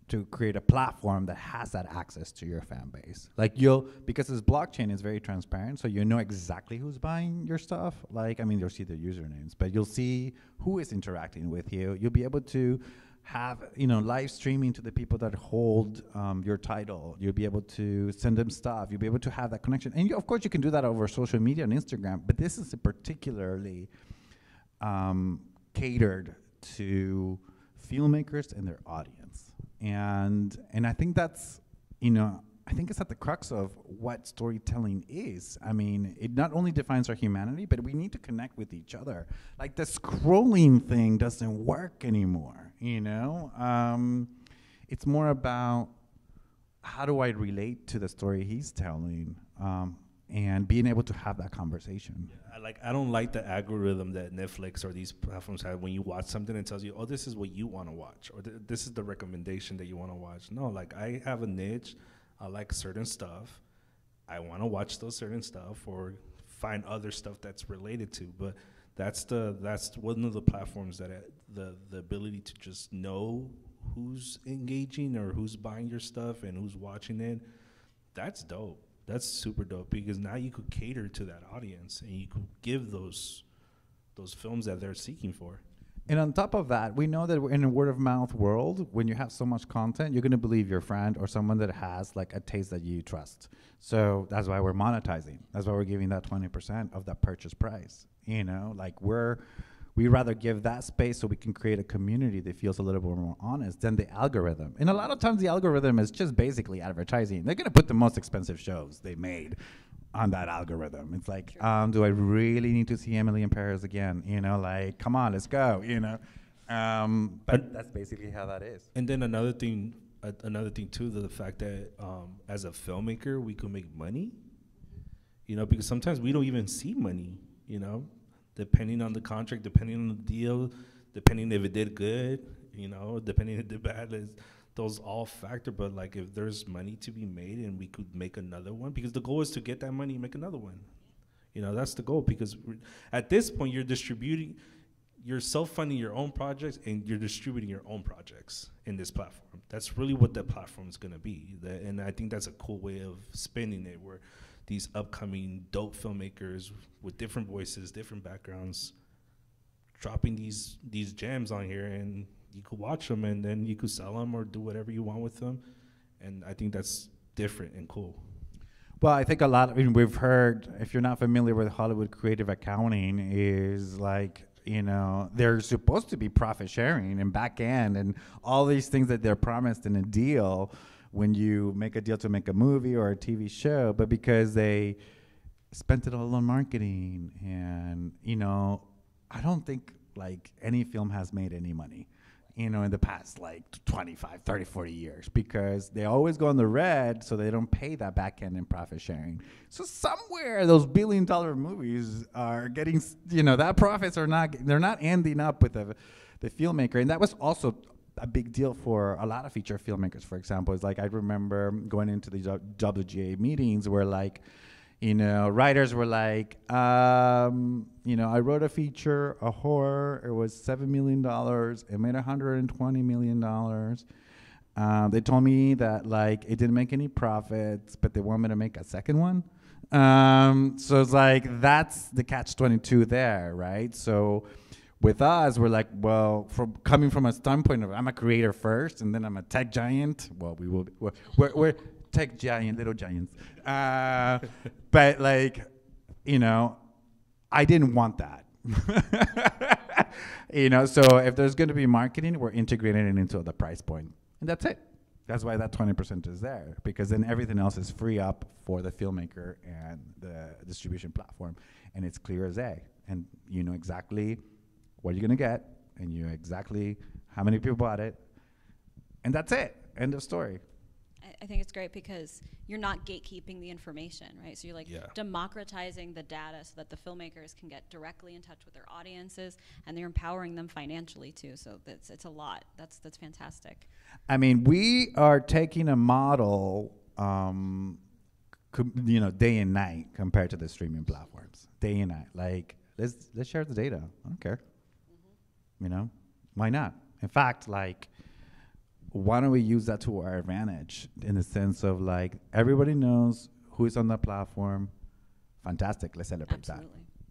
to create a platform that has that access to your fan base. Like you'll because this blockchain is very transparent, so you know exactly who's buying your stuff. Like I mean, you'll see the usernames, but you'll see who is interacting with you. You'll be able to have you know live streaming to the people that hold um, your title. You'll be able to send them stuff. You'll be able to have that connection, and you, of course you can do that over social media and Instagram. But this is particularly um, catered to filmmakers and their audience. And and I think that's you know I think it's at the crux of what storytelling is. I mean, it not only defines our humanity, but we need to connect with each other. Like the scrolling thing doesn't work anymore. You know, um, it's more about how do I relate to the story he's telling. Um, and being able to have that conversation. Yeah, I like I don't like the algorithm that Netflix or these platforms have when you watch something and tells you, "Oh, this is what you want to watch," or "This is the recommendation that you want to watch." No, like I have a niche. I like certain stuff. I want to watch those certain stuff or find other stuff that's related to. But that's the that's one of the platforms that it, the the ability to just know who's engaging or who's buying your stuff and who's watching it. That's dope that's super dope because now you could cater to that audience and you could give those those films that they're seeking for. And on top of that, we know that in a word of mouth world, when you have so much content, you're going to believe your friend or someone that has like a taste that you trust. So that's why we're monetizing. That's why we're giving that 20% of that purchase price. You know, like we're we rather give that space so we can create a community that feels a little bit more honest than the algorithm. And a lot of times the algorithm is just basically advertising. They're going to put the most expensive shows they made on that algorithm. It's like, um, do I really need to see Emily in Paris again? You know, like, come on, let's go. You know, um, but that's basically how that is. And then another thing, uh, another thing too, the, the fact that um, as a filmmaker we can make money. You know, because sometimes we don't even see money. You know, depending on the contract, depending on the deal, depending if it did good, you know, depending if it did bad, those all factor. But like if there's money to be made and we could make another one, because the goal is to get that money and make another one. You know, that's the goal because at this point you're distributing, you're self-funding your own projects and you're distributing your own projects in this platform. That's really what that platform is going to be. That, and I think that's a cool way of spending it where these upcoming dope filmmakers with different voices, different backgrounds, dropping these these gems on here, and you could watch them, and then you could sell them or do whatever you want with them, and I think that's different and cool. Well, I think a lot. I mean, we've heard. If you're not familiar with Hollywood creative accounting, is like you know they're supposed to be profit sharing and back end and all these things that they're promised in a deal when you make a deal to make a movie or a TV show, but because they spent it all on marketing and you know, I don't think like any film has made any money you know, in the past like 25, 30, 40 years because they always go in the red so they don't pay that back end in profit sharing. So somewhere those billion dollar movies are getting, you know, that profits are not, they're not ending up with the, the filmmaker. And that was also a big deal for a lot of feature filmmakers, for example. It's like I remember going into the WGA meetings where like, you know, writers were like, um, you know, I wrote a feature, a horror. It was seven million dollars. It made 120 million dollars. Um, they told me that like it didn't make any profits, but they want me to make a second one. Um, so it's like that's the catch 22 there, right? So with us, we're like, well, from coming from a standpoint of I'm a creator first, and then I'm a tech giant. Well, we will. Be, we're, we're, we're tech giant, little giants. Uh, but like, you know, I didn't want that. you know, so if there's going to be marketing, we're integrating it into the price point, and that's it. That's why that 20% is there because then everything else is free up for the filmmaker and the distribution platform, and it's clear as day. And you know exactly what you're gonna get, and you know exactly how many people bought it, and that's it. End of story. I think it's great because you're not gatekeeping the information, right? So you're like Yeah. democratizing the data so that the filmmakers can get directly in touch with their audiences, and they're empowering them financially too. So that's it's a lot. That's that's fantastic. I mean, we are taking a model, um, you know, day and night compared to the streaming platforms. Day and night, like let's let's share the data. I don't care. You know, why not? In fact, like, why don't we use that to our advantage in the sense of like everybody knows who is on the platform. Fantastic. Let's celebrate that.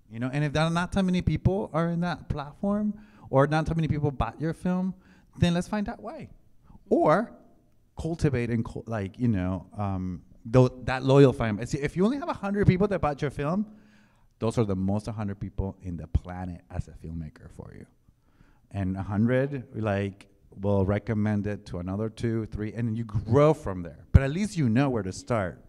You know, and if there are not that many people are in that platform, or not that many people bought your film, then let's find out why, or cultivate and cul- like you know um, tho- that loyal fan. See, if you only have hundred people that bought your film, those are the most hundred people in the planet as a filmmaker for you, and hundred like will recommend it to another two, three, and you grow from there. But at least you know where to start.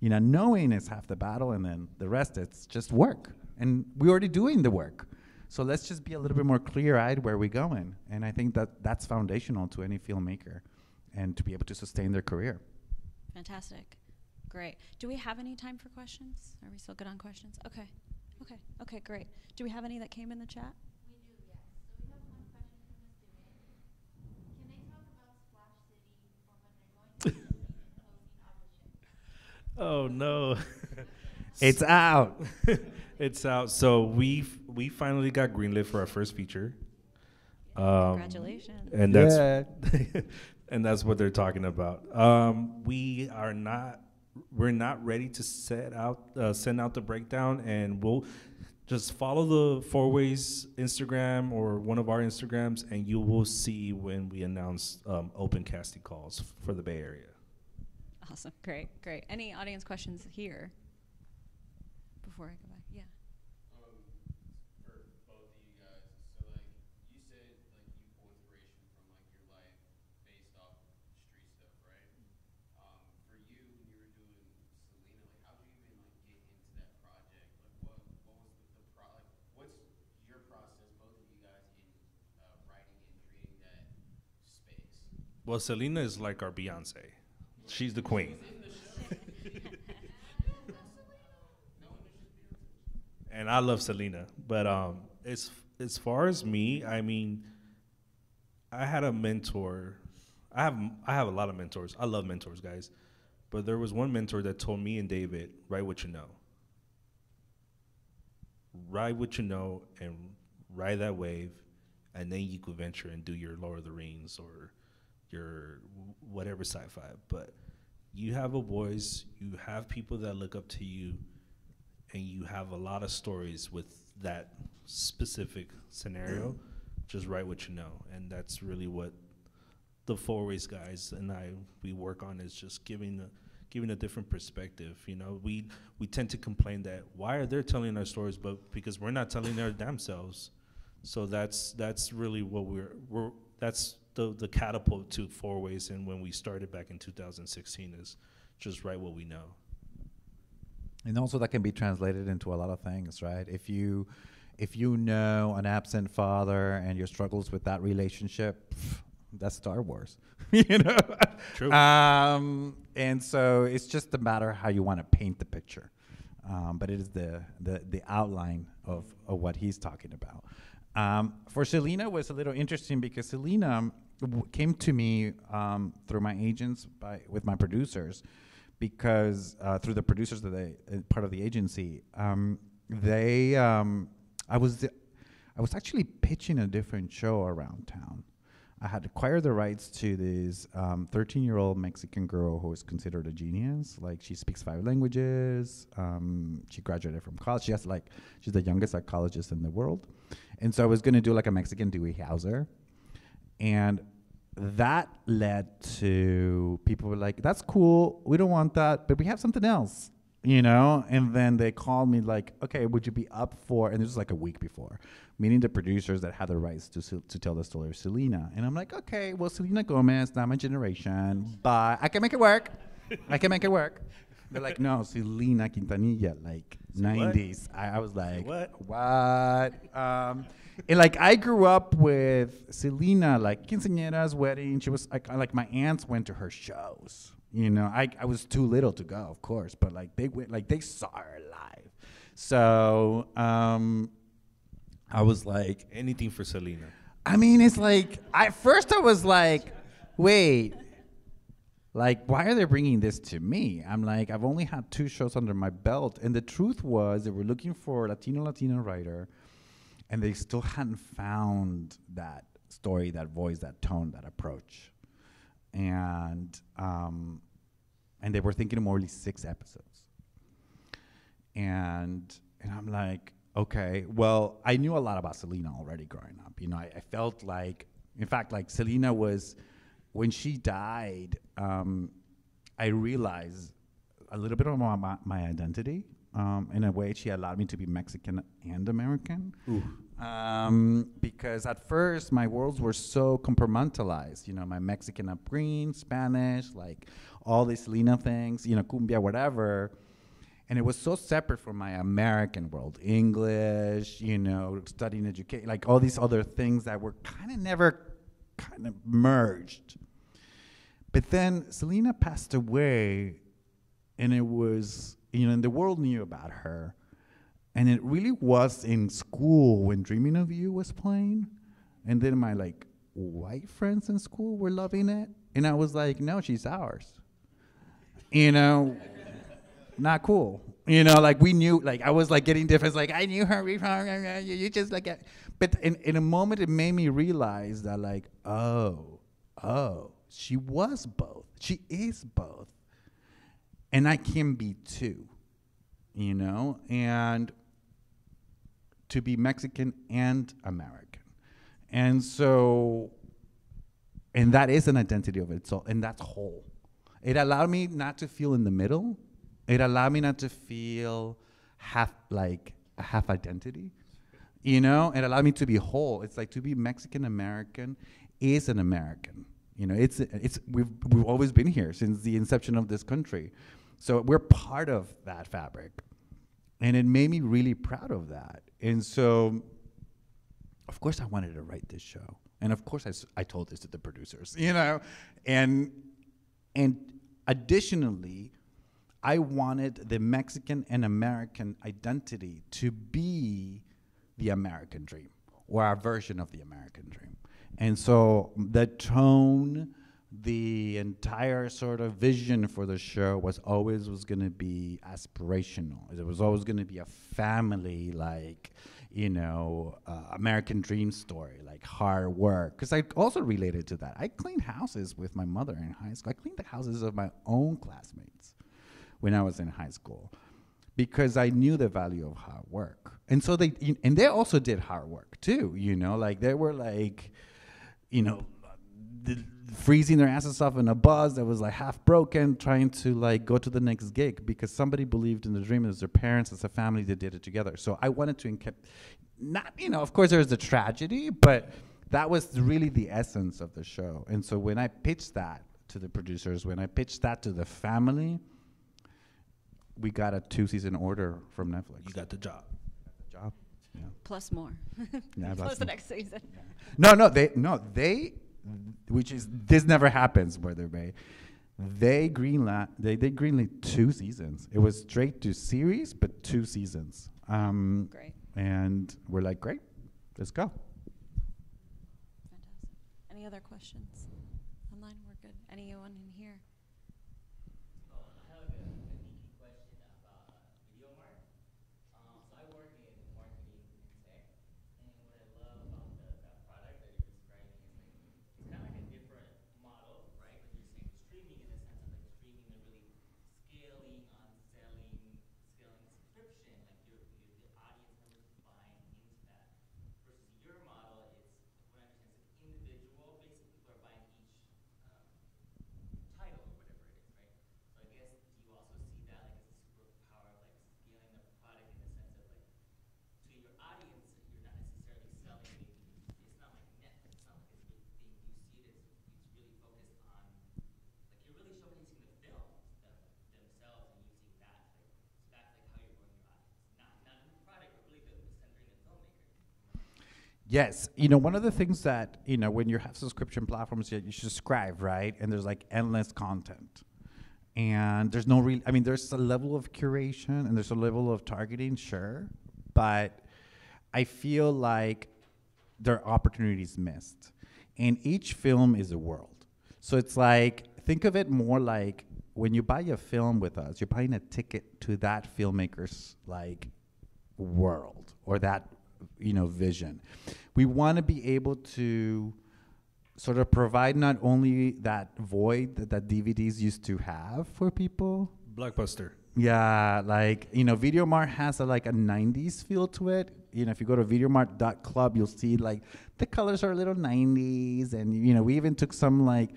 You know, knowing is half the battle, and then the rest it's just work. And we're already doing the work. So let's just be a little bit more clear-eyed where we're going. And I think that that's foundational to any filmmaker, and to be able to sustain their career. Fantastic. Great. Do we have any time for questions? Are we still good on questions? Okay. Okay. Okay, great. Do we have any that came in the chat? We do, yes. So we have one question from a student. Can they talk about Splash City or when they're going to be closing audition? Oh no. It's out. it's out. So we we finally got greenlit for our first feature. Um, Congratulations. And that's and that's what they're talking about. Um, we are not we're not ready to set out uh, send out the breakdown, and we'll just follow the Four Ways Instagram or one of our Instagrams, and you will see when we announce um, open casting calls for the Bay Area. Awesome. Great. Great. Any audience questions here? Before I go back. Yeah. For both of you guys, so like you said, like you pull inspiration from like your life based off street stuff, right? For you, when you were doing Selena, like how'd you even like get into that project? Like what what was the, the pro? Like, what's your process, both of you guys, in writing and creating that space? Well, Selena is like our Beyonce. She's the queen. and I love Selena, but um, as as far as me, I mean, I had a mentor. I have I have a lot of mentors. I love mentors, guys, but there was one mentor that told me and David, write what you know. Ride what you know and ride that wave, and then you could venture and do your Lord of the Rings or your whatever sci-fi. But you have a voice, you have people that look up to you, and you have a lot of stories with that specific scenario. Mm-hmm. Just write what you know, and that's really what the four ways guys and I we work on is just giving a giving a different perspective. You know, we we tend to complain that why are they telling our stories, but because we're not telling our damn selves. So that's that's really what we're we're that's the the catapult to four ways and when we started back in 2016 is just write what we know. And also that can be translated into a lot of things, right? If you if you know an absent father and your struggles with that relationship, pff, that's Star Wars, you know. True. Um, and so it's just a matter how you want to paint the picture, um, but it is the the the outline of, of what he's talking about. Um, for Selena was a little interesting because Selena w- came to me um, through my agents by with my producers because uh, through the producers that they uh, part of the agency um, they um, I was I was actually pitching a different show around town. I had acquired the rights to this 13 year old Mexican girl who is considered a genius. Like, she speaks five languages. Um, she graduated from college. She has, like, she's the youngest psychologist in the world. And so I was going to do, like, a Mexican Doogie Howser. And that led to people were like, that's cool. We don't want that, but we have something else, you know? And then they called me, like, okay, would you be up for, and this was like a week before, meeting the producers that had the rights to, to tell the story of Selena. And I'm like, okay, well, Selena Gomez, not my generation, but I can make it work. I can make it work. They're like, no, Selena Quintanilla, like Say 90s. I, I was like, what? What? Um, and like I grew up with Selena, like quinceañera's wedding. She was like, like my aunts went to her shows. You know, I, I was too little to go, of course, but like they went, like they saw her live. So um, I was like, Anything for Selena. I mean, it's like at first I was like, wait, like why are they bringing this to me? I'm like, I've only had two shows under my belt, and the truth was they were looking for a Latino Latino writer, and they still hadn't found that story, that voice, that tone, that approach, and um, and they were thinking of only six episodes and and I'm like, okay, well, I knew a lot about Selena already growing up. You know, I, I felt like, in fact, like Selena was when she died. Um, I realized a little bit of my, my, identity. Um, in a way, she allowed me to be Mexican and American. Um, because at first my worlds were so compartmentalized. You know, my Mexican upbringing, Spanish, like all these Selena things, you know, cumbia, whatever and it was so separate from my American world, English, you know, studying education, like all these other things that were kind of never kind of merged. But then Selena passed away, and it was, you know, and the world knew about her. And it really was in school when Dreaming of You was playing. And then my like white friends in school were loving it. And I was like, no, she's ours. You know, not cool. You know, like we knew, like I was like getting different. Like I knew her you just like, but in in a moment, it made me realize that like, oh, oh, she was both. She is both, and I can be too. You know, and to be Mexican and American, and so, and that is an identity of itself, and that's whole. It allowed me not to feel in the middle it allowed me not to feel half like a half identity you know? It allowed me to be whole. It's like to be mexican american is an american you know? It's it's we've we've always been here since the inception of this country. So we're part of that fabric. And it made me really proud of that. And so of course i wanted to write this show. And of course I, I told this to the producers you know? And and additionally I wanted the Mexican and American identity to be the American dream or our version of the American dream. And so the tone, the entire sort of vision for the show was always was going to be aspirational. It was always going to be a family like you know, uh, American Dream story, like hard work. Because I also related to that. I cleaned houses with my mother in high school. I cleaned the houses of my own classmates when I was in high school because I knew the value of hard work. And so they, and they also did hard work too, you know, like they were like, you know, freezing their asses off in a bus that was like half broken, trying to like go to the next gig because somebody believed in the dream as their parents, as a family, they did it together. So I wanted to encap, not, you know, of course there was the tragedy, but that was really the essence of the show. And so when I pitched that to the producers, when I pitched that to the family, we got a two season order from Netflix. You got the job. job. Yeah. Plus more. Yeah, Plus plus the next season. No, no, they no they, which is this never happens, Brother Bay. They greenlit they did greenlit two seasons. It was straight to series, but two seasons. Um, Great. and we're like, great, let's go. Fantastic. Any other questions? Online, we're good. Anyone in here? Oh, I have a sneaky question about uh, Videomart. Um, so I work in marketing and tech, and what I love about the, that product that you're describing is like it's kind of like a different model, right? But you're saying streaming in the sense of like streaming and really scaling on selling, scaling subscription, like your, your the audience members buying into that. Versus your model, it's what I understand is like individual, basically people are buying each um, title or whatever it is, right? So I guess do you also see that like as a superpower of like scaling the product in the sense of like to your audience you're not necessarily selling maybe it's not like Netflix, it's not like this big thing. You see it as it's really focused on like you're really showcasing the films them, themselves and using that like so that's like how you're growing your audience. Not not in the product, but really the, centering the filmmaker. Yes, you know one of the things that you know when you have subscription platforms, you, you subscribe, right? And there's like endless content, and there's no real. I mean, there's a level of curation and there's a level of targeting, sure, but I feel like there are opportunities missed, and each film is a world. So it's like think of it more like when you buy a film with us, you're buying a ticket to that filmmaker's like world or that you know vision. We want to be able to sort of provide not only that void that, that dvds used to have for people. Blockbuster. yeah like you know videomart has a, like a 90s feel to it. You know if you go to videomart.club you'll see like the colors are a little 90s and you know we even took some like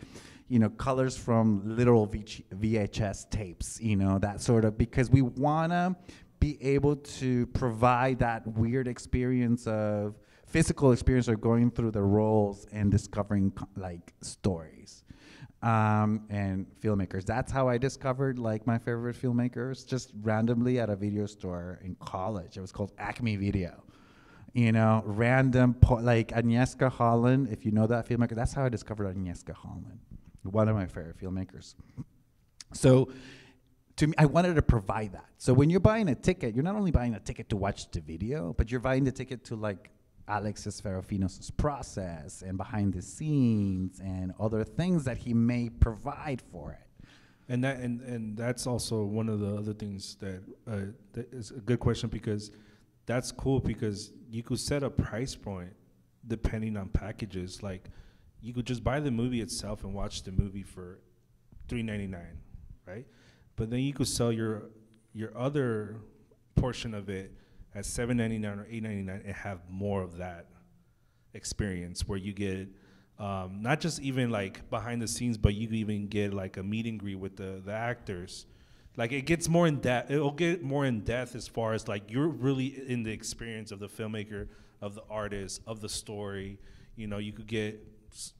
you know colors from literal VH- vhs tapes you know that sort of because we want to be able to provide that weird experience of physical experience of going through the roles and discovering like stories um, and filmmakers. That's how I discovered like my favorite filmmakers, just randomly at a video store in college. It was called Acme Video. You know, random like Agnieszka Holland. If you know that filmmaker, that's how I discovered Agnieszka Holland, one of my favorite filmmakers. So, to me, I wanted to provide that. So when you're buying a ticket, you're not only buying a ticket to watch the video, but you're buying the ticket to like Alexis Ferrufino's process and behind the scenes and other things that he may provide for it. And that and, and that's also one of the other things that uh, that is a good question because that's cool because you could set a price point depending on packages. Like you could just buy the movie itself and watch the movie for three ninety nine, right? But then you could sell your your other portion of it at seven ninety nine or eight ninety nine and have more of that experience where you get um, not just even like behind the scenes, but you even get like a meet and greet with the, the actors. Like it gets more in depth. It'll get more in depth as far as like you're really in the experience of the filmmaker, of the artist, of the story. You know, you could get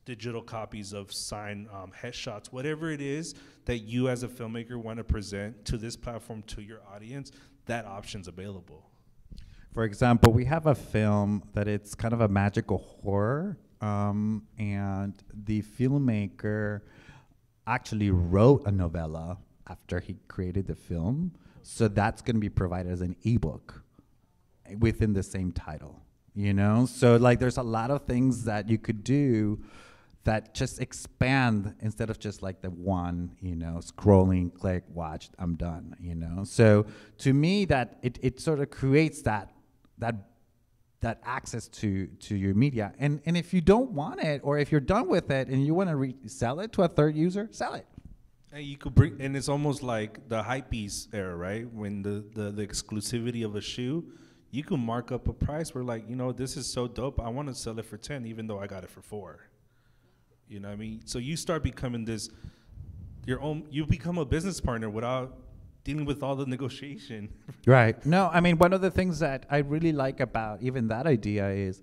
digital copies of signed um, headshots, whatever it is that you as a filmmaker want to present to this platform to your audience. That option's available. For example, we have a film that it's kind of a magical horror, um, and the filmmaker actually wrote a novella after he created the film. So that's going to be provided as an ebook within the same title. You know, so like there's a lot of things that you could do that just expand instead of just like the one, you know, scrolling, click, watch, I'm done, you know. So to me that it, it sort of creates that that that access to to your media. And and if you don't want it, or if you're done with it and you want to re- sell it to a third user, sell it. And you could bring, and it's almost like the hype piece era, right? When the, the, the exclusivity of a shoe, you can mark up a price where, like, you know, this is so dope. I want to sell it for 10, even though I got it for four. You know what I mean? So you start becoming this, your own, you become a business partner without dealing with all the negotiation. Right. No, I mean, one of the things that I really like about even that idea is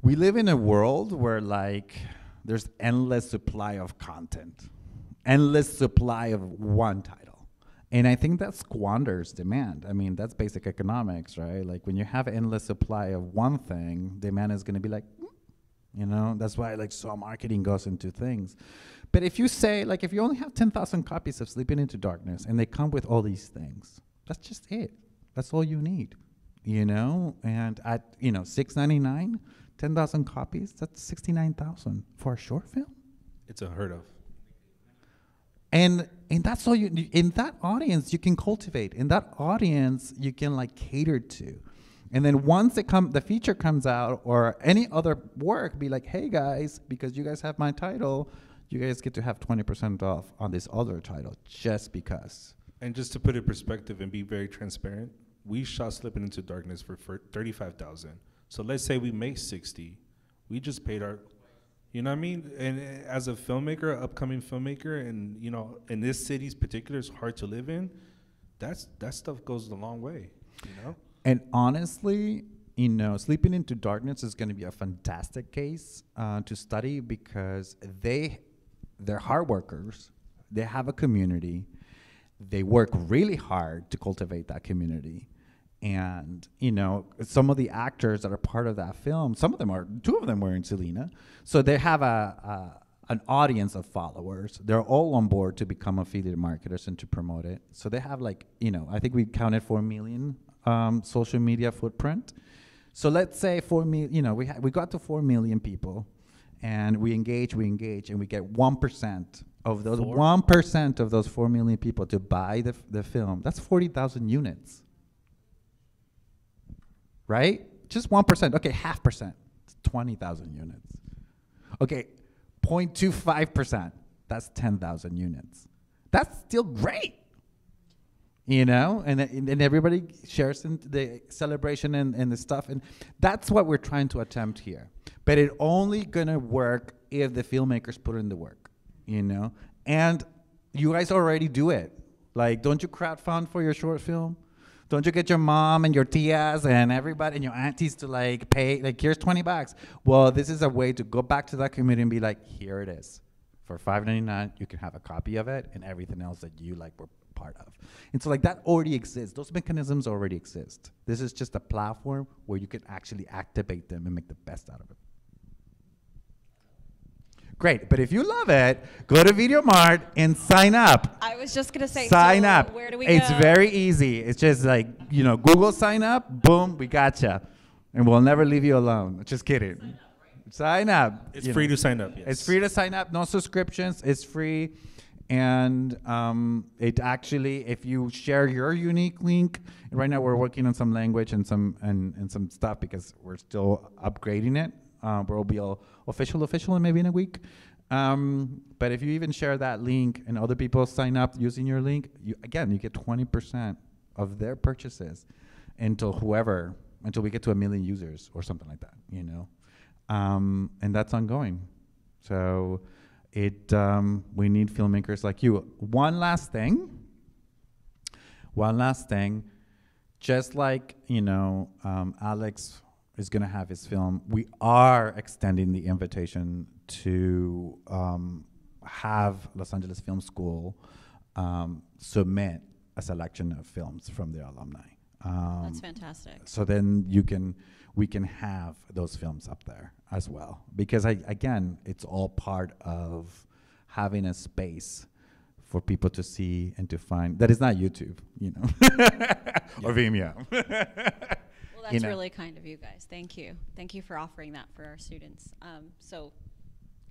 we live in a world where, like, there's endless supply of content, endless supply of one title. And I think that squanders demand. I mean, that's basic economics, right? Like, when you have endless supply of one thing, demand is going to be like, "Mm," you know, that's why like so marketing goes into things. But if you say like if you only have 10,000 copies of Slipping into Darkness and they come with all these things, that's just it. That's all you need. You know, and at you know 6.99, 10,000 copies, that's 69,000 for a short film. It's unheard of. And and that's all you in that audience you can cultivate. In that audience you can like cater to. And then once it come the feature comes out or any other work, be like, hey guys, because you guys have my title, you guys get to have 20% off on this other title just because. And just to put it in perspective and be very transparent, we shot Slipping into Darkness for, for 35000 So let's say we make 60 We just paid our, you know what I mean? And uh, as a filmmaker, upcoming filmmaker, and, you know, in this city's particular, it's hard to live in, that's, that stuff goes a long way, you know? And honestly, you know, Slipping into Darkness is going to be a fantastic case uh, to study because they, they're hard workers. They have a community. They work really hard to cultivate that community. And you know, some of the actors that are part of that film, some of them are, two of them were in Selena, so they have a, a an audience of followers. They're all on board to become affiliate marketers and to promote it. So they have like, you know, I think we counted four million um, social media footprint. So let's say four million, you know, we, ha- we got to four million people and we engage, we engage, and we get 1% of those, Four? 1% of those four million people to buy the, f- the film. That's 40,000 units. Right? Just 1%. Okay, half percent. It's 20,000 units. Okay, 0.25%. That's 10,000 units. That's still great you know and, and and everybody shares in the celebration and, and the stuff and that's what we're trying to attempt here but it only gonna work if the filmmakers put in the work you know and you guys already do it like don't you crowdfund for your short film don't you get your mom and your tias and everybody and your aunties to like pay like here's 20 bucks? Well this is a way to go back to that community and be like here it is. For 5.99 you can have a copy of it and everything else that you like were part of. And so like that already exists. Those mechanisms already exist. This is just a platform where you can actually activate them and make the best out of it great but if you love it go to Videomart and sign up I was just gonna say, sign so up Where do we it's go? very easy it's just like you know google sign up boom we gotcha and we'll never leave you alone just kidding sign up It's free know. to sign up, yes. It's free to sign up, no subscriptions. It's free, and um, it actually, if you share your unique link, right now we're working on some language and some and, and some stuff because we're still upgrading it. Uh, but it'll be all official, official, in maybe in a week. Um, but if you even share that link and other people sign up using your link, you again you get twenty percent of their purchases until whoever until we get to a million users or something like that. You know um, and that's ongoing. So it um, we need filmmakers like you. One last thing. One last thing. Just like you know, um, Alex is going to have his film. We are extending the invitation to um, have Los Angeles Film School um, submit a selection of films from their alumni. Um, That's fantastic. so then you can we can have those films up there as well because I, again it's all part of having a space for people to see and to find that is not youtube you know or vimeo Well, that's you know. really kind of you guys. Thank you. Thank you for offering that for our students. Um, so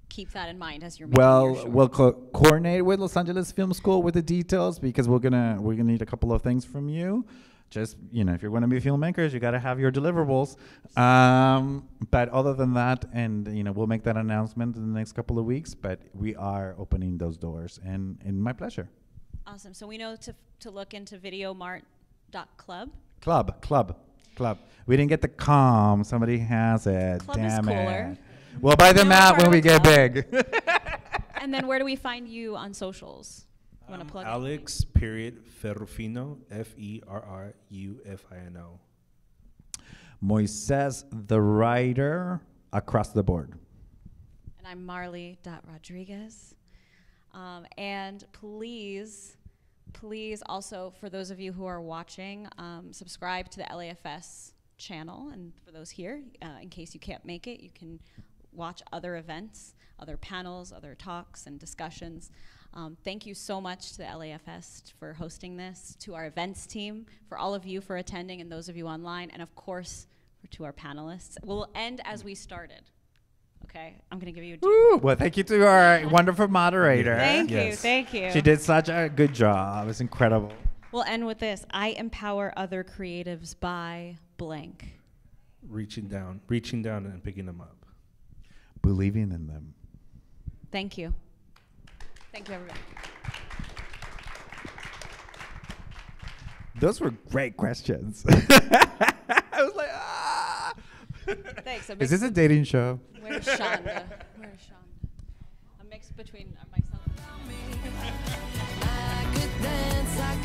keep that in mind as you're making your well we'll co- coordinate with los angeles film school with the details because we're gonna we're gonna need a couple of things from you just you know, if you're going to be filmmakers, you got to have your deliverables. Um, but other than that, and you know, we'll make that announcement in the next couple of weeks. But we are opening those doors, and and my pleasure. Awesome. So we know to, to look into videomart.club. Club, club, club. We didn't get the com. Somebody has it. Club is Damn cooler. it. We'll buy them No, out when we get club. big. And then where do we find you on socials? Want to Um, plug Alex period Ferrufino F E R R U F I N O. Moises, the writer, across the board. And I'm Marlee.Rodrigues. Um, and please, please also, for those of you who are watching, um, subscribe to the LAFS channel. And for those here, uh, in case you can't make it, you can watch other events, other panels, other talks, and discussions. Um, thank you so much to the LAFS for hosting this, to our events team, for all of you for attending, and those of you online, and of course, to our panelists. We'll end as we started. Okay, I'm gonna give you a deep Woo! Well, thank you to our wonderful moderator. Thank you, thank you. She did such a good job. It's incredible. We'll end with this. I empower other creatives by blank. Reaching down, reaching down and picking them up. Believing in them. Thank you. Thank you, everybody. Those were great questions. I was like, ah. Thanks. Is this a dating show? Where's Shonda? Where's Shonda? A mix between uh, myself. I